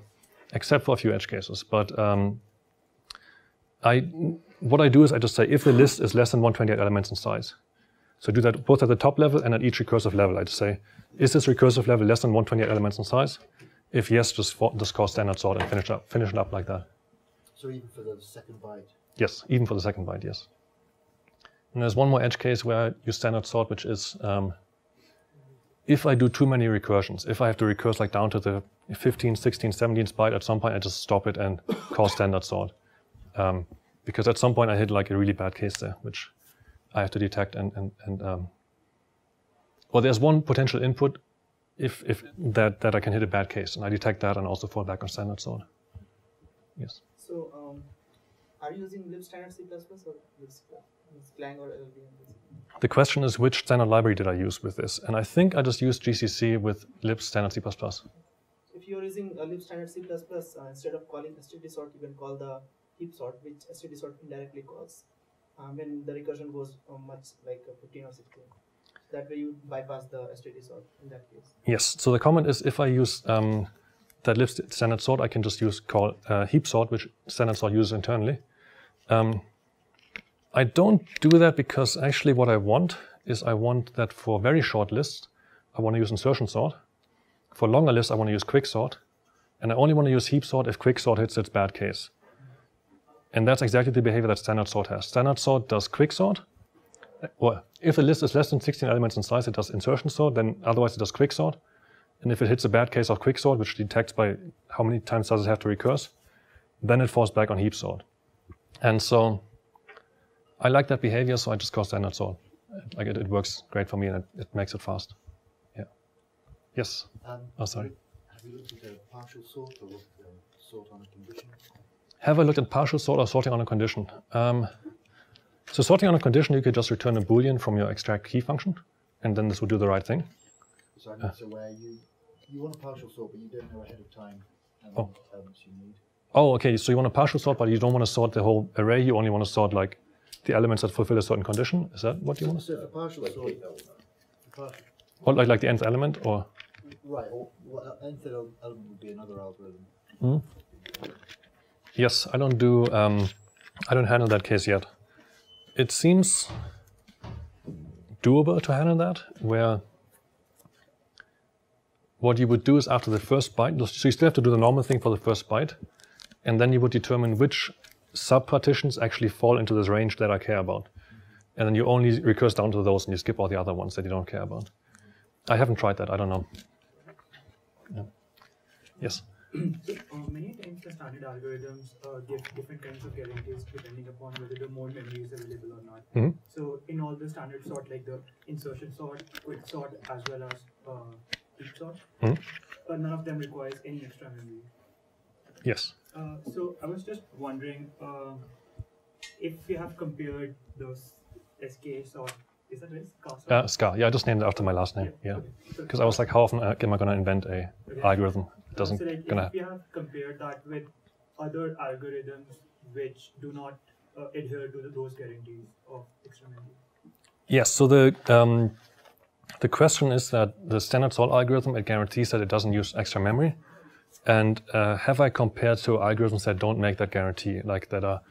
except for a few edge cases. But um, I, what I do is I just say if the list is less than 128 elements in size, so I do that both at the top level and at each recursive level. I just say, is this recursive level less than 128 elements in size? If yes, just, for, just call standard sort and finish, up, finish it up like that. So even for the second byte? Yes, even for the second byte, yes. And there's one more edge case where I use standard sort, which is um, if I do too many recursions, if I have to recurse like down to the 15, 16, 17 byte, at some point I just stop it and call standard sort. Um, because at some point I hit like a really bad case there, which I have to detect and, and, and um, well, there's one potential input if, if that, that I can hit a bad case, and I detect that and also fall back on standard sort. Yes. So, um, are you using lib standard C++ or Clang or LLVM? The question is which standard library did I use with this? And I think I just used GCC with lib standard C++. If you're using a lib standard C++, uh, instead of calling std sort, you can call the heap sort, which std sort indirectly calls um, when the recursion goes um, much like uh, 15 or 16. That way you bypass the std sort in that case. Yes. So the comment is if I use um, that lib standard sort, I can just use call uh, heap sort, which standard sort uses internally. Um, I don't do that because actually what I want is I want that for very short lists, I want to use insertion sort. For longer lists, I want to use quicksort. And I only want to use heap sort if quicksort hits its bad case. And that's exactly the behavior that standard sort has. Standard sort does quicksort. Or if a list is less than 16 elements in size, it does insertion sort, then otherwise it does quicksort. And if it hits a bad case of quicksort, which detects by how many times does it have to recurse, then it falls back on heap sort. And so I like that behavior, so I just call standard sort. Like it, it works great for me and it, it makes it fast. Yeah. Yes. Um, oh, sorry. Have you looked at a partial sort or sort on a condition? Have I looked at partial sort or sorting on a condition? Um, so sorting on a condition, you could just return a boolean from your extract key function, and then this would do the right thing. So I'm not where you you want a partial sort, but you don't know ahead of time how many oh. elements you need. Oh, okay. So you want a partial sort, but you don't want to sort the whole array. You only want to sort like the elements that fulfill a certain condition. Is that what you want? So for partial like sort, partial. Or like like the nth element, or right? Or well, nth element would be another algorithm. Mm. Yes, I don't do. Um, I don't handle that case yet. It seems doable to handle that, where what you would do is after the first byte, so you still have to do the normal thing for the first byte, and then you would determine which subpartitions actually fall into this range that I care about. And then you only recurse down to those and you skip all the other ones that you don't care about. I haven't tried that, I don't know. Yeah. Yes? So, uh, many times the standard algorithms uh, give different kinds of guarantees depending upon whether the more memory is available or not. Mhm. So in all the standard sort, like the insertion sort, quick sort, as well as uh, heap sort, Mhm. uh, none of them requires any extra memory. Yes. Uh, so I was just wondering uh, if you have compared those ska sort, is that? Ska? Uh, Ska. Yeah, I just named it after my last name. Yeah. okay. Because I was like, how often uh, am I going to invent a Okay. algorithm? It doesn't So like gonna. if you have compared that with other algorithms which do not uh, adhere to the, those guarantees of extra memory. Yes. So the um, the question is that the standard sort algorithm it guarantees that it doesn't use extra memory, and uh, have I compared to algorithms that don't make that guarantee, like that are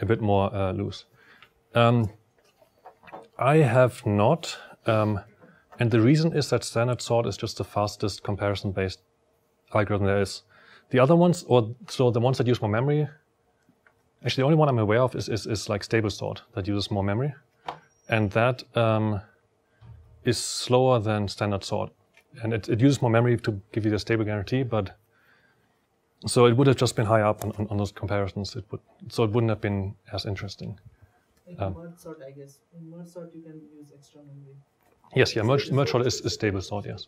a bit more uh, loose? Um, I have not, um, and the reason is that standard sort is just the fastest comparison-based algorithm there is. The other ones, or so the ones that use more memory, actually the only one I'm aware of is, is, is like stable sort that uses more memory and that um, is slower than standard sort. And it, it uses more memory to give you the stable guarantee, but so it would have just been high up on, on, on those comparisons. It would so it wouldn't have been as interesting. Like Um, merge sort, I guess. In merge sort, you can use extra memory. Yes, yeah, merge, merge sort is, is stable sort. Yes,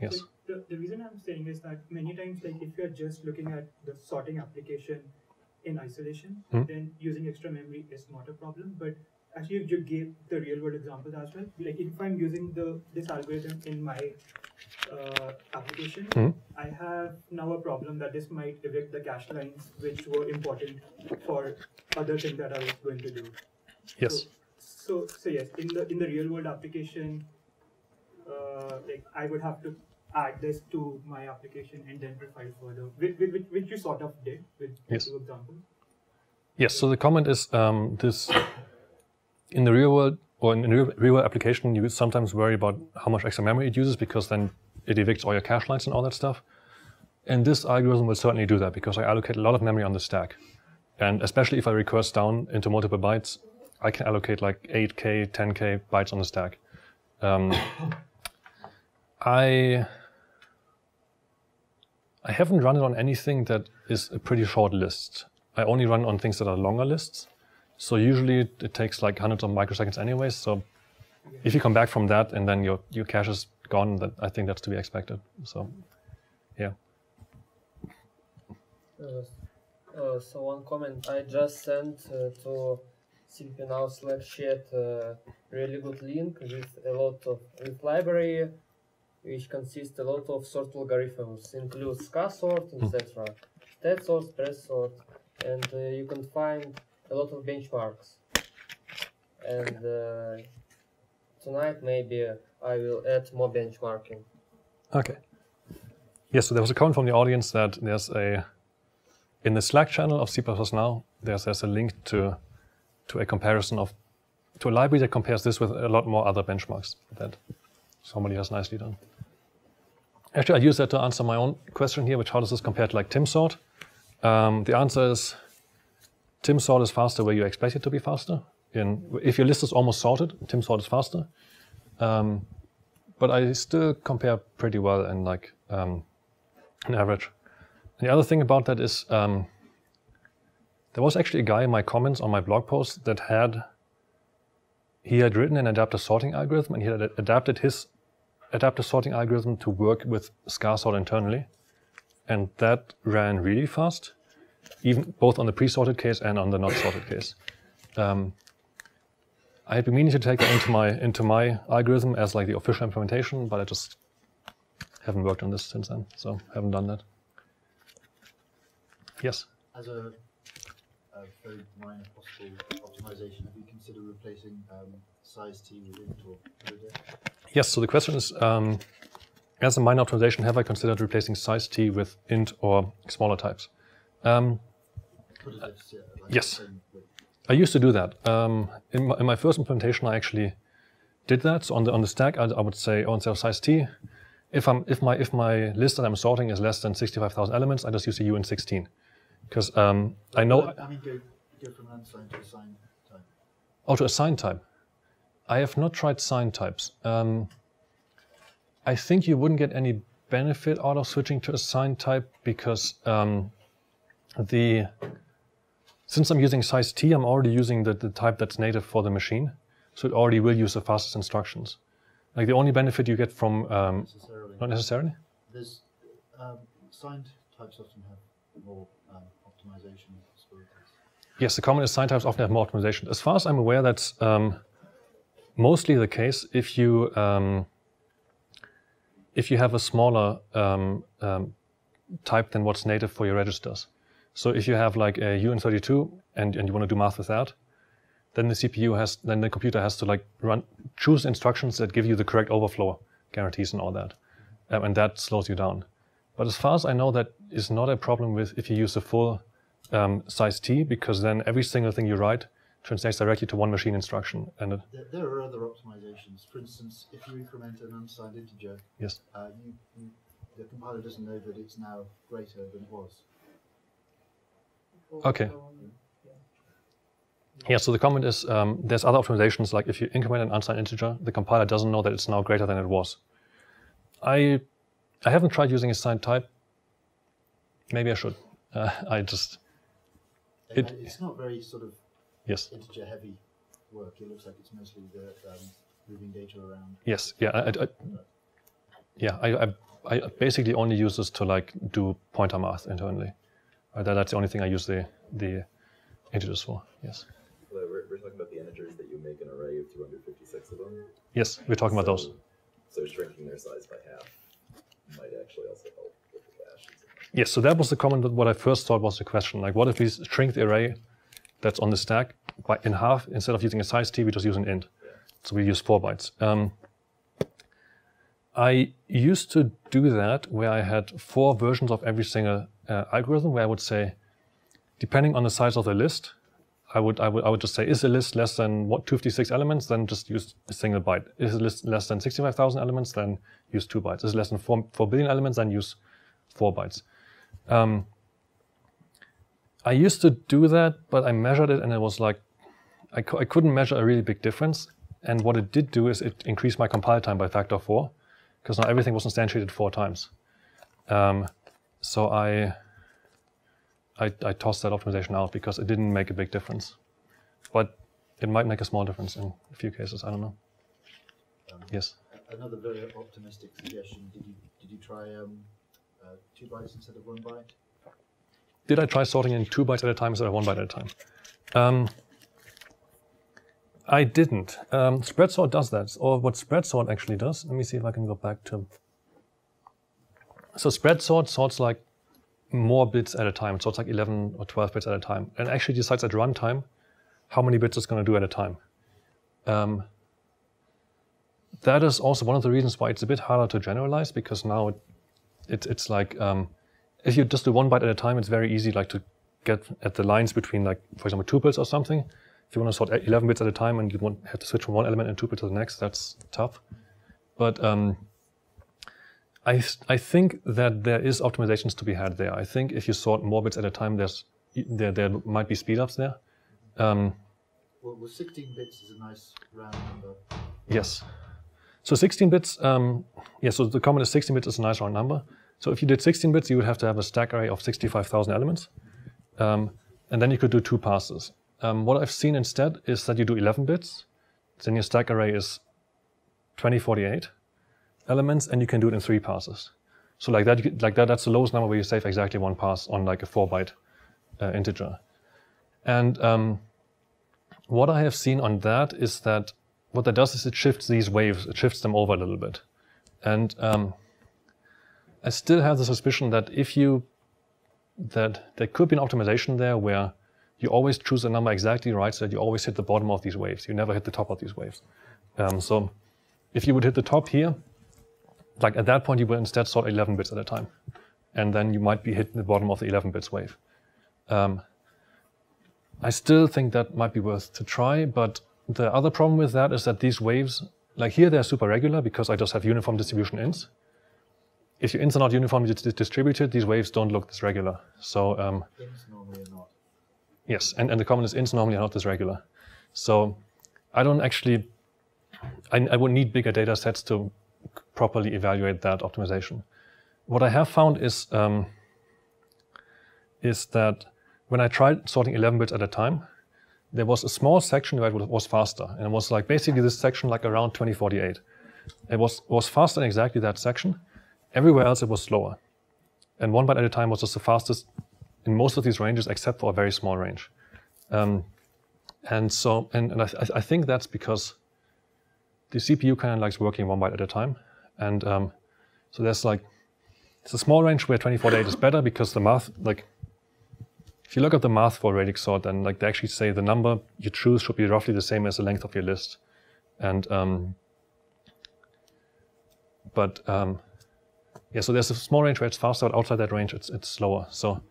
yes, So the, the reason I'm saying is that many times, like if you're just looking at the sorting application in isolation, Hmm. then using extra memory is not a problem. But actually, you gave the real world examples as well. Like if I'm using the this algorithm in my uh, application, Hmm. I have now a problem that this might evict the cache lines which were important for other things that I was going to do. yes, So, so yes, in the in the real world application, uh, like I would have to add this to my application and then profile further, which, which, which you sort of did with Yes. two examples. yes. So the comment is um, this in the real world or in a real, application, you would sometimes worry about how much extra memory it uses because then it evicts all your cache lines and all that stuff. And this algorithm will certainly do that because I allocate a lot of memory on the stack. And especially if I recurse down into multiple bytes, I can allocate like 8k, 10k bytes on the stack. Um, [coughs] I I haven't run it on anything that is a pretty short list. I only run on things that are longer lists. So usually it, takes like hundreds of microseconds anyways. So if you come back from that and then your, your cache is gone, that I think that's to be expected. So yeah. Uh, uh, so one comment I just sent uh, to CppNow Slack chat uh, really good link with a lot of with library which consists a lot of sort algorithms includes ska sort etc stat sort spread sort and uh, you can find a lot of benchmarks and uh, tonight maybe I will add more benchmarking Okay. Yes, so there was a comment from the audience that there's a in the Slack channel of C++ now, there's there's a link to to a comparison of to a library that compares this with a lot more other benchmarks that somebody has nicely done. Actually, I use that to answer my own question here, which how does this compare to like TimSort? Um, the answer is TimSort is faster where you expect it to be faster. In if your list is almost sorted, Tim sort is faster. Um, but I still compare pretty well in like um, an average. And the other thing about that is um, there was actually a guy in my comments on my blog post that had he had written an adaptive sorting algorithm and he had adapted his adaptive sorting algorithm to work with ska sort internally, and that ran really fast, even both on the pre-sorted case and on the not sorted case. Um, I had been meaning to take that into my into my algorithm as like the official implementation, but I just haven't worked on this since then, so haven't done that. Yes. As a, a very minor possible optimization, have you considered replacing um, size t with int or Yes. So the question is, um, as a minor optimization, have I considered replacing size t with int or smaller types? Um, Put it as, yeah, like yes. I used to do that. Um, in, my, in my first implementation, I actually did that. So on the on the stack, I, I would say, oh, instead of size t, if I'm if my if my list that I'm sorting is less than sixty five thousand elements, I just use a uint16, because um, I know I mean, go, go from unsigned to assigned type. Oh, to assign type. I have not tried sign types. Um, I think you wouldn't get any benefit out of switching to a assigned type because um, the since I'm using size t, I'm already using the, the type that's native for the machine, so it already will use the fastest instructions. Like the only benefit you get from um, necessarily. not necessarily. There's um, signed types often have more um, optimization possibilities. Yes, the common assigned types often have more optimization. As far as I'm aware, that's um, mostly the case if you um, if you have a smaller um, um, type than what's native for your registers. So if you have like a uint32 and, and you want to do math with that, then the CPU has then the computer has to like run choose instructions that give you the correct overflow guarantees and all that, um, and that slows you down. But as far as I know, that is not a problem with if you use the full um, size t because then every single thing you write translates directly to one machine instruction. And it, There, there are other optimizations. For instance, if you increment an unsigned integer, yes, uh, you, you, the compiler doesn't know that it's now greater than it was. Okay. yeah. So the comment is um, there's other optimizations like if you increment an unsigned integer, the compiler doesn't know that it's now greater than it was. I I haven't tried using a signed type. Maybe I should. Uh, [laughs] I just It- it's not very sort of yes integer heavy work. It looks like it's mostly the um, moving data around. yes yeah I, I, I- yeah I, I I basically only use this to like do pointer math internally. Uh, that, that's the only thing I use the the integers for. Yes. Well, we're, we're talking about the integers that you make an array of 256 of them. Yes, we're talking about those. So- So shrinking their size by half might actually also help with the cache. Yes, so that was the comment that what I first thought was the question. Like, what if we shrink the array that's on the stack by in half instead of using a size t, we just use an int. So we use four bytes. Um, I used to do that where I had four versions of every single uh, algorithm, where I would say, depending on the size of the list, I would, I would, I would just say, is the list less than what 256 elements? Then just use a single byte. Is the list less than 65,000 elements? Then use two bytes. Is less than four, 4 billion elements? Then use four bytes. Um, I used to do that, but I measured it and it was like, I, I couldn't measure a really big difference. And what it did do is it increased my compile time by factor four, because now everything was instantiated four times. Um, so I, I, I tossed that optimization out because it didn't make a big difference. But it might make a small difference in a few cases. I don't know. Um, Yes. Another very optimistic suggestion. Did you did you try um, uh, two bytes instead of one byte? Did I try sorting in two bytes at a time instead of one byte at a time? Um, I didn't. Um, spread sort does that. Or what spread sort actually does, let me see if I can go back to. So spread sort sorts like more bits at a time. So it's like 11 or 12 bits at a time. And actually decides at runtime how many bits it's going to do at a time. Um, that is also one of the reasons why it's a bit harder to generalize because now it, it, it's like um, if you just do one byte at a time, it's very easy like to get at the lines between like, for example, tuples or something. If you want to sort 11 bits at a time and you want have to switch from one element in tuple to the next, that's tough. But um, I I think that there is optimizations to be had there. I think if you sort more bits at a time, there's there there might be speedups there. Um, Well, well, 16 bits is a nice round number. Yes. So 16 bits, um, yeah, so the comment is 16 bits is a nice round number. So if you did 16 bits, you would have to have a stack array of 65,000 elements. Um, and then you could do two passes. Um, what I've seen instead is that you do 11 bits, then your stack array is 2048 elements, and you can do it in three passes. So like that, like that, that's the lowest number where you save exactly one pass on like a four byte uh, integer. And um, what I have seen on that is that what that does is it shifts these waves, it shifts them over a little bit. And um, I still have the suspicion that if you, that there could be an optimization there where you always choose a number exactly right so that you always hit the bottom of these waves. You never hit the top of these waves. Um, so if you would hit the top here, like at that point you would instead sort 11 bits at a time. And then you might be hitting the bottom of the 11 bits wave. Um, I still think that might be worth to try, but the other problem with that is that these waves, like here, they're super regular because I just have uniform distribution ints. If your ints are not uniformly distributed, these waves don't look this regular. So um, normally are not. yes, and, and the comment is ints normally are not this regular. So I don't actually, I, I would need bigger data sets to properly evaluate that optimization. what I have found is um, is that when I tried sorting 11 bits at a time, there was a small section that was faster, and it was like basically this section like around 2048. It was was faster in exactly that section. Everywhere else it was slower, and one byte at a time was just the fastest in most of these ranges, except for a very small range. Um, and so, and, and I, I think that's because the CPU kind of likes working one byte at a time, and um, so there's like it's a small range where 2048 is better because the math like if you look at the math for radix sort, then like they actually say the number you choose should be roughly the same as the length of your list. And um, but um, yeah, so there's a small range where it's faster, but outside that range it's it's slower. So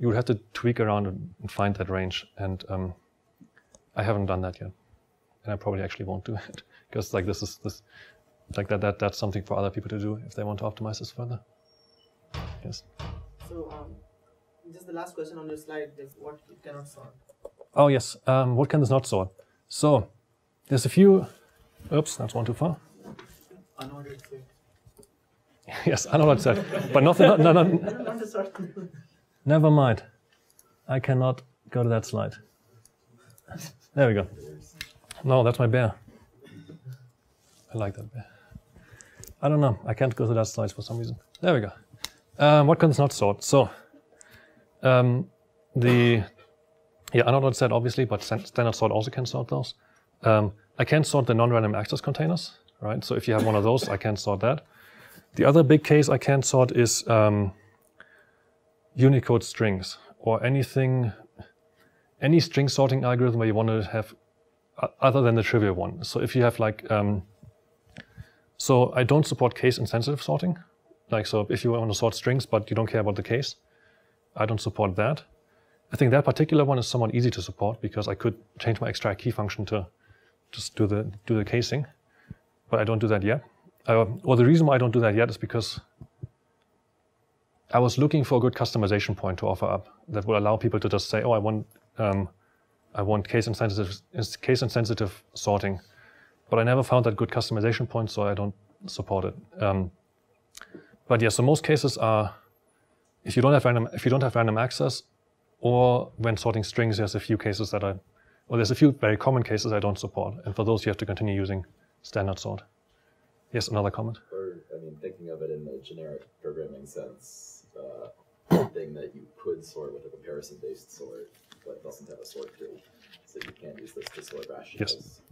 you would have to tweak around and, find that range. And um, I haven't done that yet, and I probably actually won't do [laughs] it because like this is this like that that that's something for other people to do if they want to optimize this further. Yes. So um, just the last question on your slide is what it cannot sort. Oh yes, um, what can this not sort? So there's a few. Oops, that's one too far. Unordered set. [laughs] yes, unordered set, but nothing. No, no, [laughs] sort. never mind. I cannot go to that slide. There we go. No, that's my bear. I like that bear. I don't know. I can't go to that slide for some reason. There we go. Um, what can this not sort? So um, the yeah, I know unordered set obviously, but standard sort also can sort those. Um, I can sort the non-random access containers, right? So if you have one of those, I can sort that. The other big case I can sort is um, Unicode strings or anything, any string sorting algorithm where you want to have uh, other than the trivial one. So if you have like, um, so I don't support case insensitive sorting. Like, so if you want to sort strings, but you don't care about the case, I don't support that. I think that particular one is somewhat easy to support because I could change my extract key function to just do the do the casing, but I don't do that yet. Uh, well, the reason why I don't do that yet is because I was looking for a good customization point to offer up that would allow people to just say, "Oh, I want um, I want case insensitive case insensitive sorting," but I never found that good customization point, so I don't support it. Um, but yeah, so most cases are if you don't have random if you don't have random access, or when sorting strings, there's a few cases that I, well, there's a few very common cases I don't support, and for those you have to continue using standard sort. Yes, another comment. Or, I mean, thinking of it in the generic programming sense, uh, [coughs] thing that you could sort with a comparison-based sort, but doesn't have a sort field, so you can't use this to sort rationals. Right?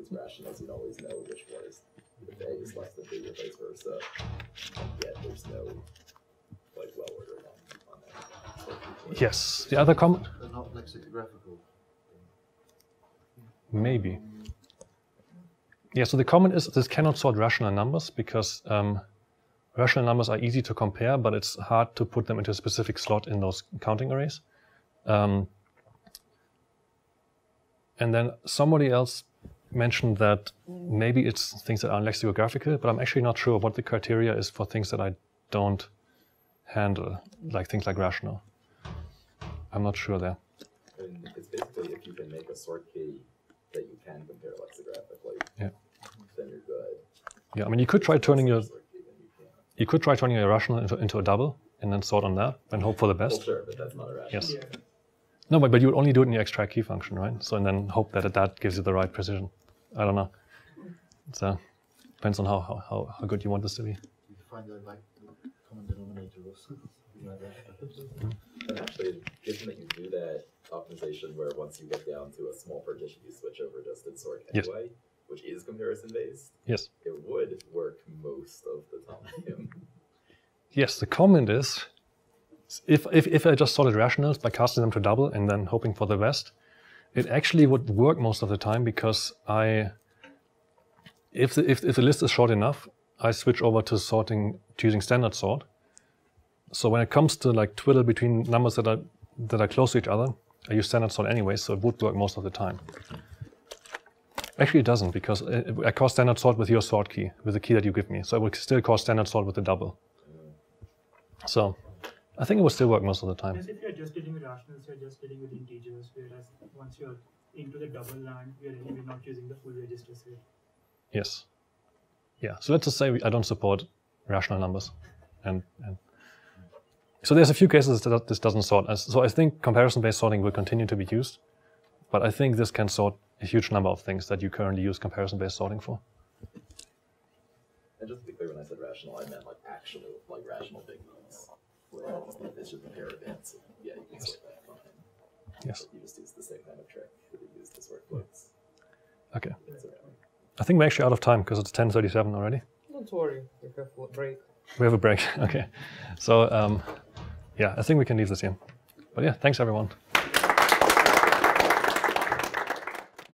Because rationals, you'd always know which one is if A is less than B or vice versa, and yet there's no like well ordered on, on that. sort field. Yes, the other comment. They're not lexicographical. Maybe. Yeah, so the comment is this cannot sort rational numbers because um, rational numbers are easy to compare, but it's hard to put them into a specific slot in those counting arrays. Um, and then somebody else mentioned that maybe it's things that are lexicographical, but I'm actually not sure what the criteria is for things that I don't handle, like things like rational. I'm not sure there. It's basically if you can make a sort key that you can compare lexicographically, Yeah. then you're good. Yeah, I mean, you could try turning your Sort key, then you could try turning your rational into, into a double and then sort on that and hope for the Well, best. sure, but that's not a rational. Yes. Yeah. No, but, but you would only do it in your extract key function, right? So and then hope that that gives you the right precision. I don't know. So depends on how, how, how, how good you want this to be. You find the like common denominator or something like that. And actually, given that you do that optimization where once you get down to a small partition, you switch over just in sort Yes. anyway, which is comparison based, Yes. it would work most of the time. Yes, the comment is if, if, if I just sorted rationals by casting them to double and then hoping for the best, it actually would work most of the time because I, if the, if, if the list is short enough, I switch over to sorting, to using standard sort. So when it comes to like twiddle between numbers that are, that are close to each other, I use standard sort anyway, so it would work most of the time. Actually, it doesn't because uh, it, I call standard sort with your sort key, with the key that you give me. So I would still call standard sort with the double. So I think it will still work most of the time. Yes, if you're just dealing with rationals, you're just dealing with integers, whereas once you're into the double land, you're anyway not using the full register set. Yes. Yeah. So let's just say we, I don't support rational numbers. And, and so there's a few cases that this doesn't sort. As- So I think comparison-based sorting will continue to be used, but I think this can sort a huge number of things that you currently use comparison-based sorting for. And just to be clear, when I said rational, I meant like actual, like rational big ones. Like, it's just a pair of bits. Yeah, you can sort that fine. Yes. But you just use the same kind of trick that you use to sort floats. Okay. It's okay. I think we're actually out of time because it's 10:37 already. Don't worry, we have a break. We have a break. [laughs] Okay. So um, yeah, I think we can leave this here. But yeah, thanks everyone.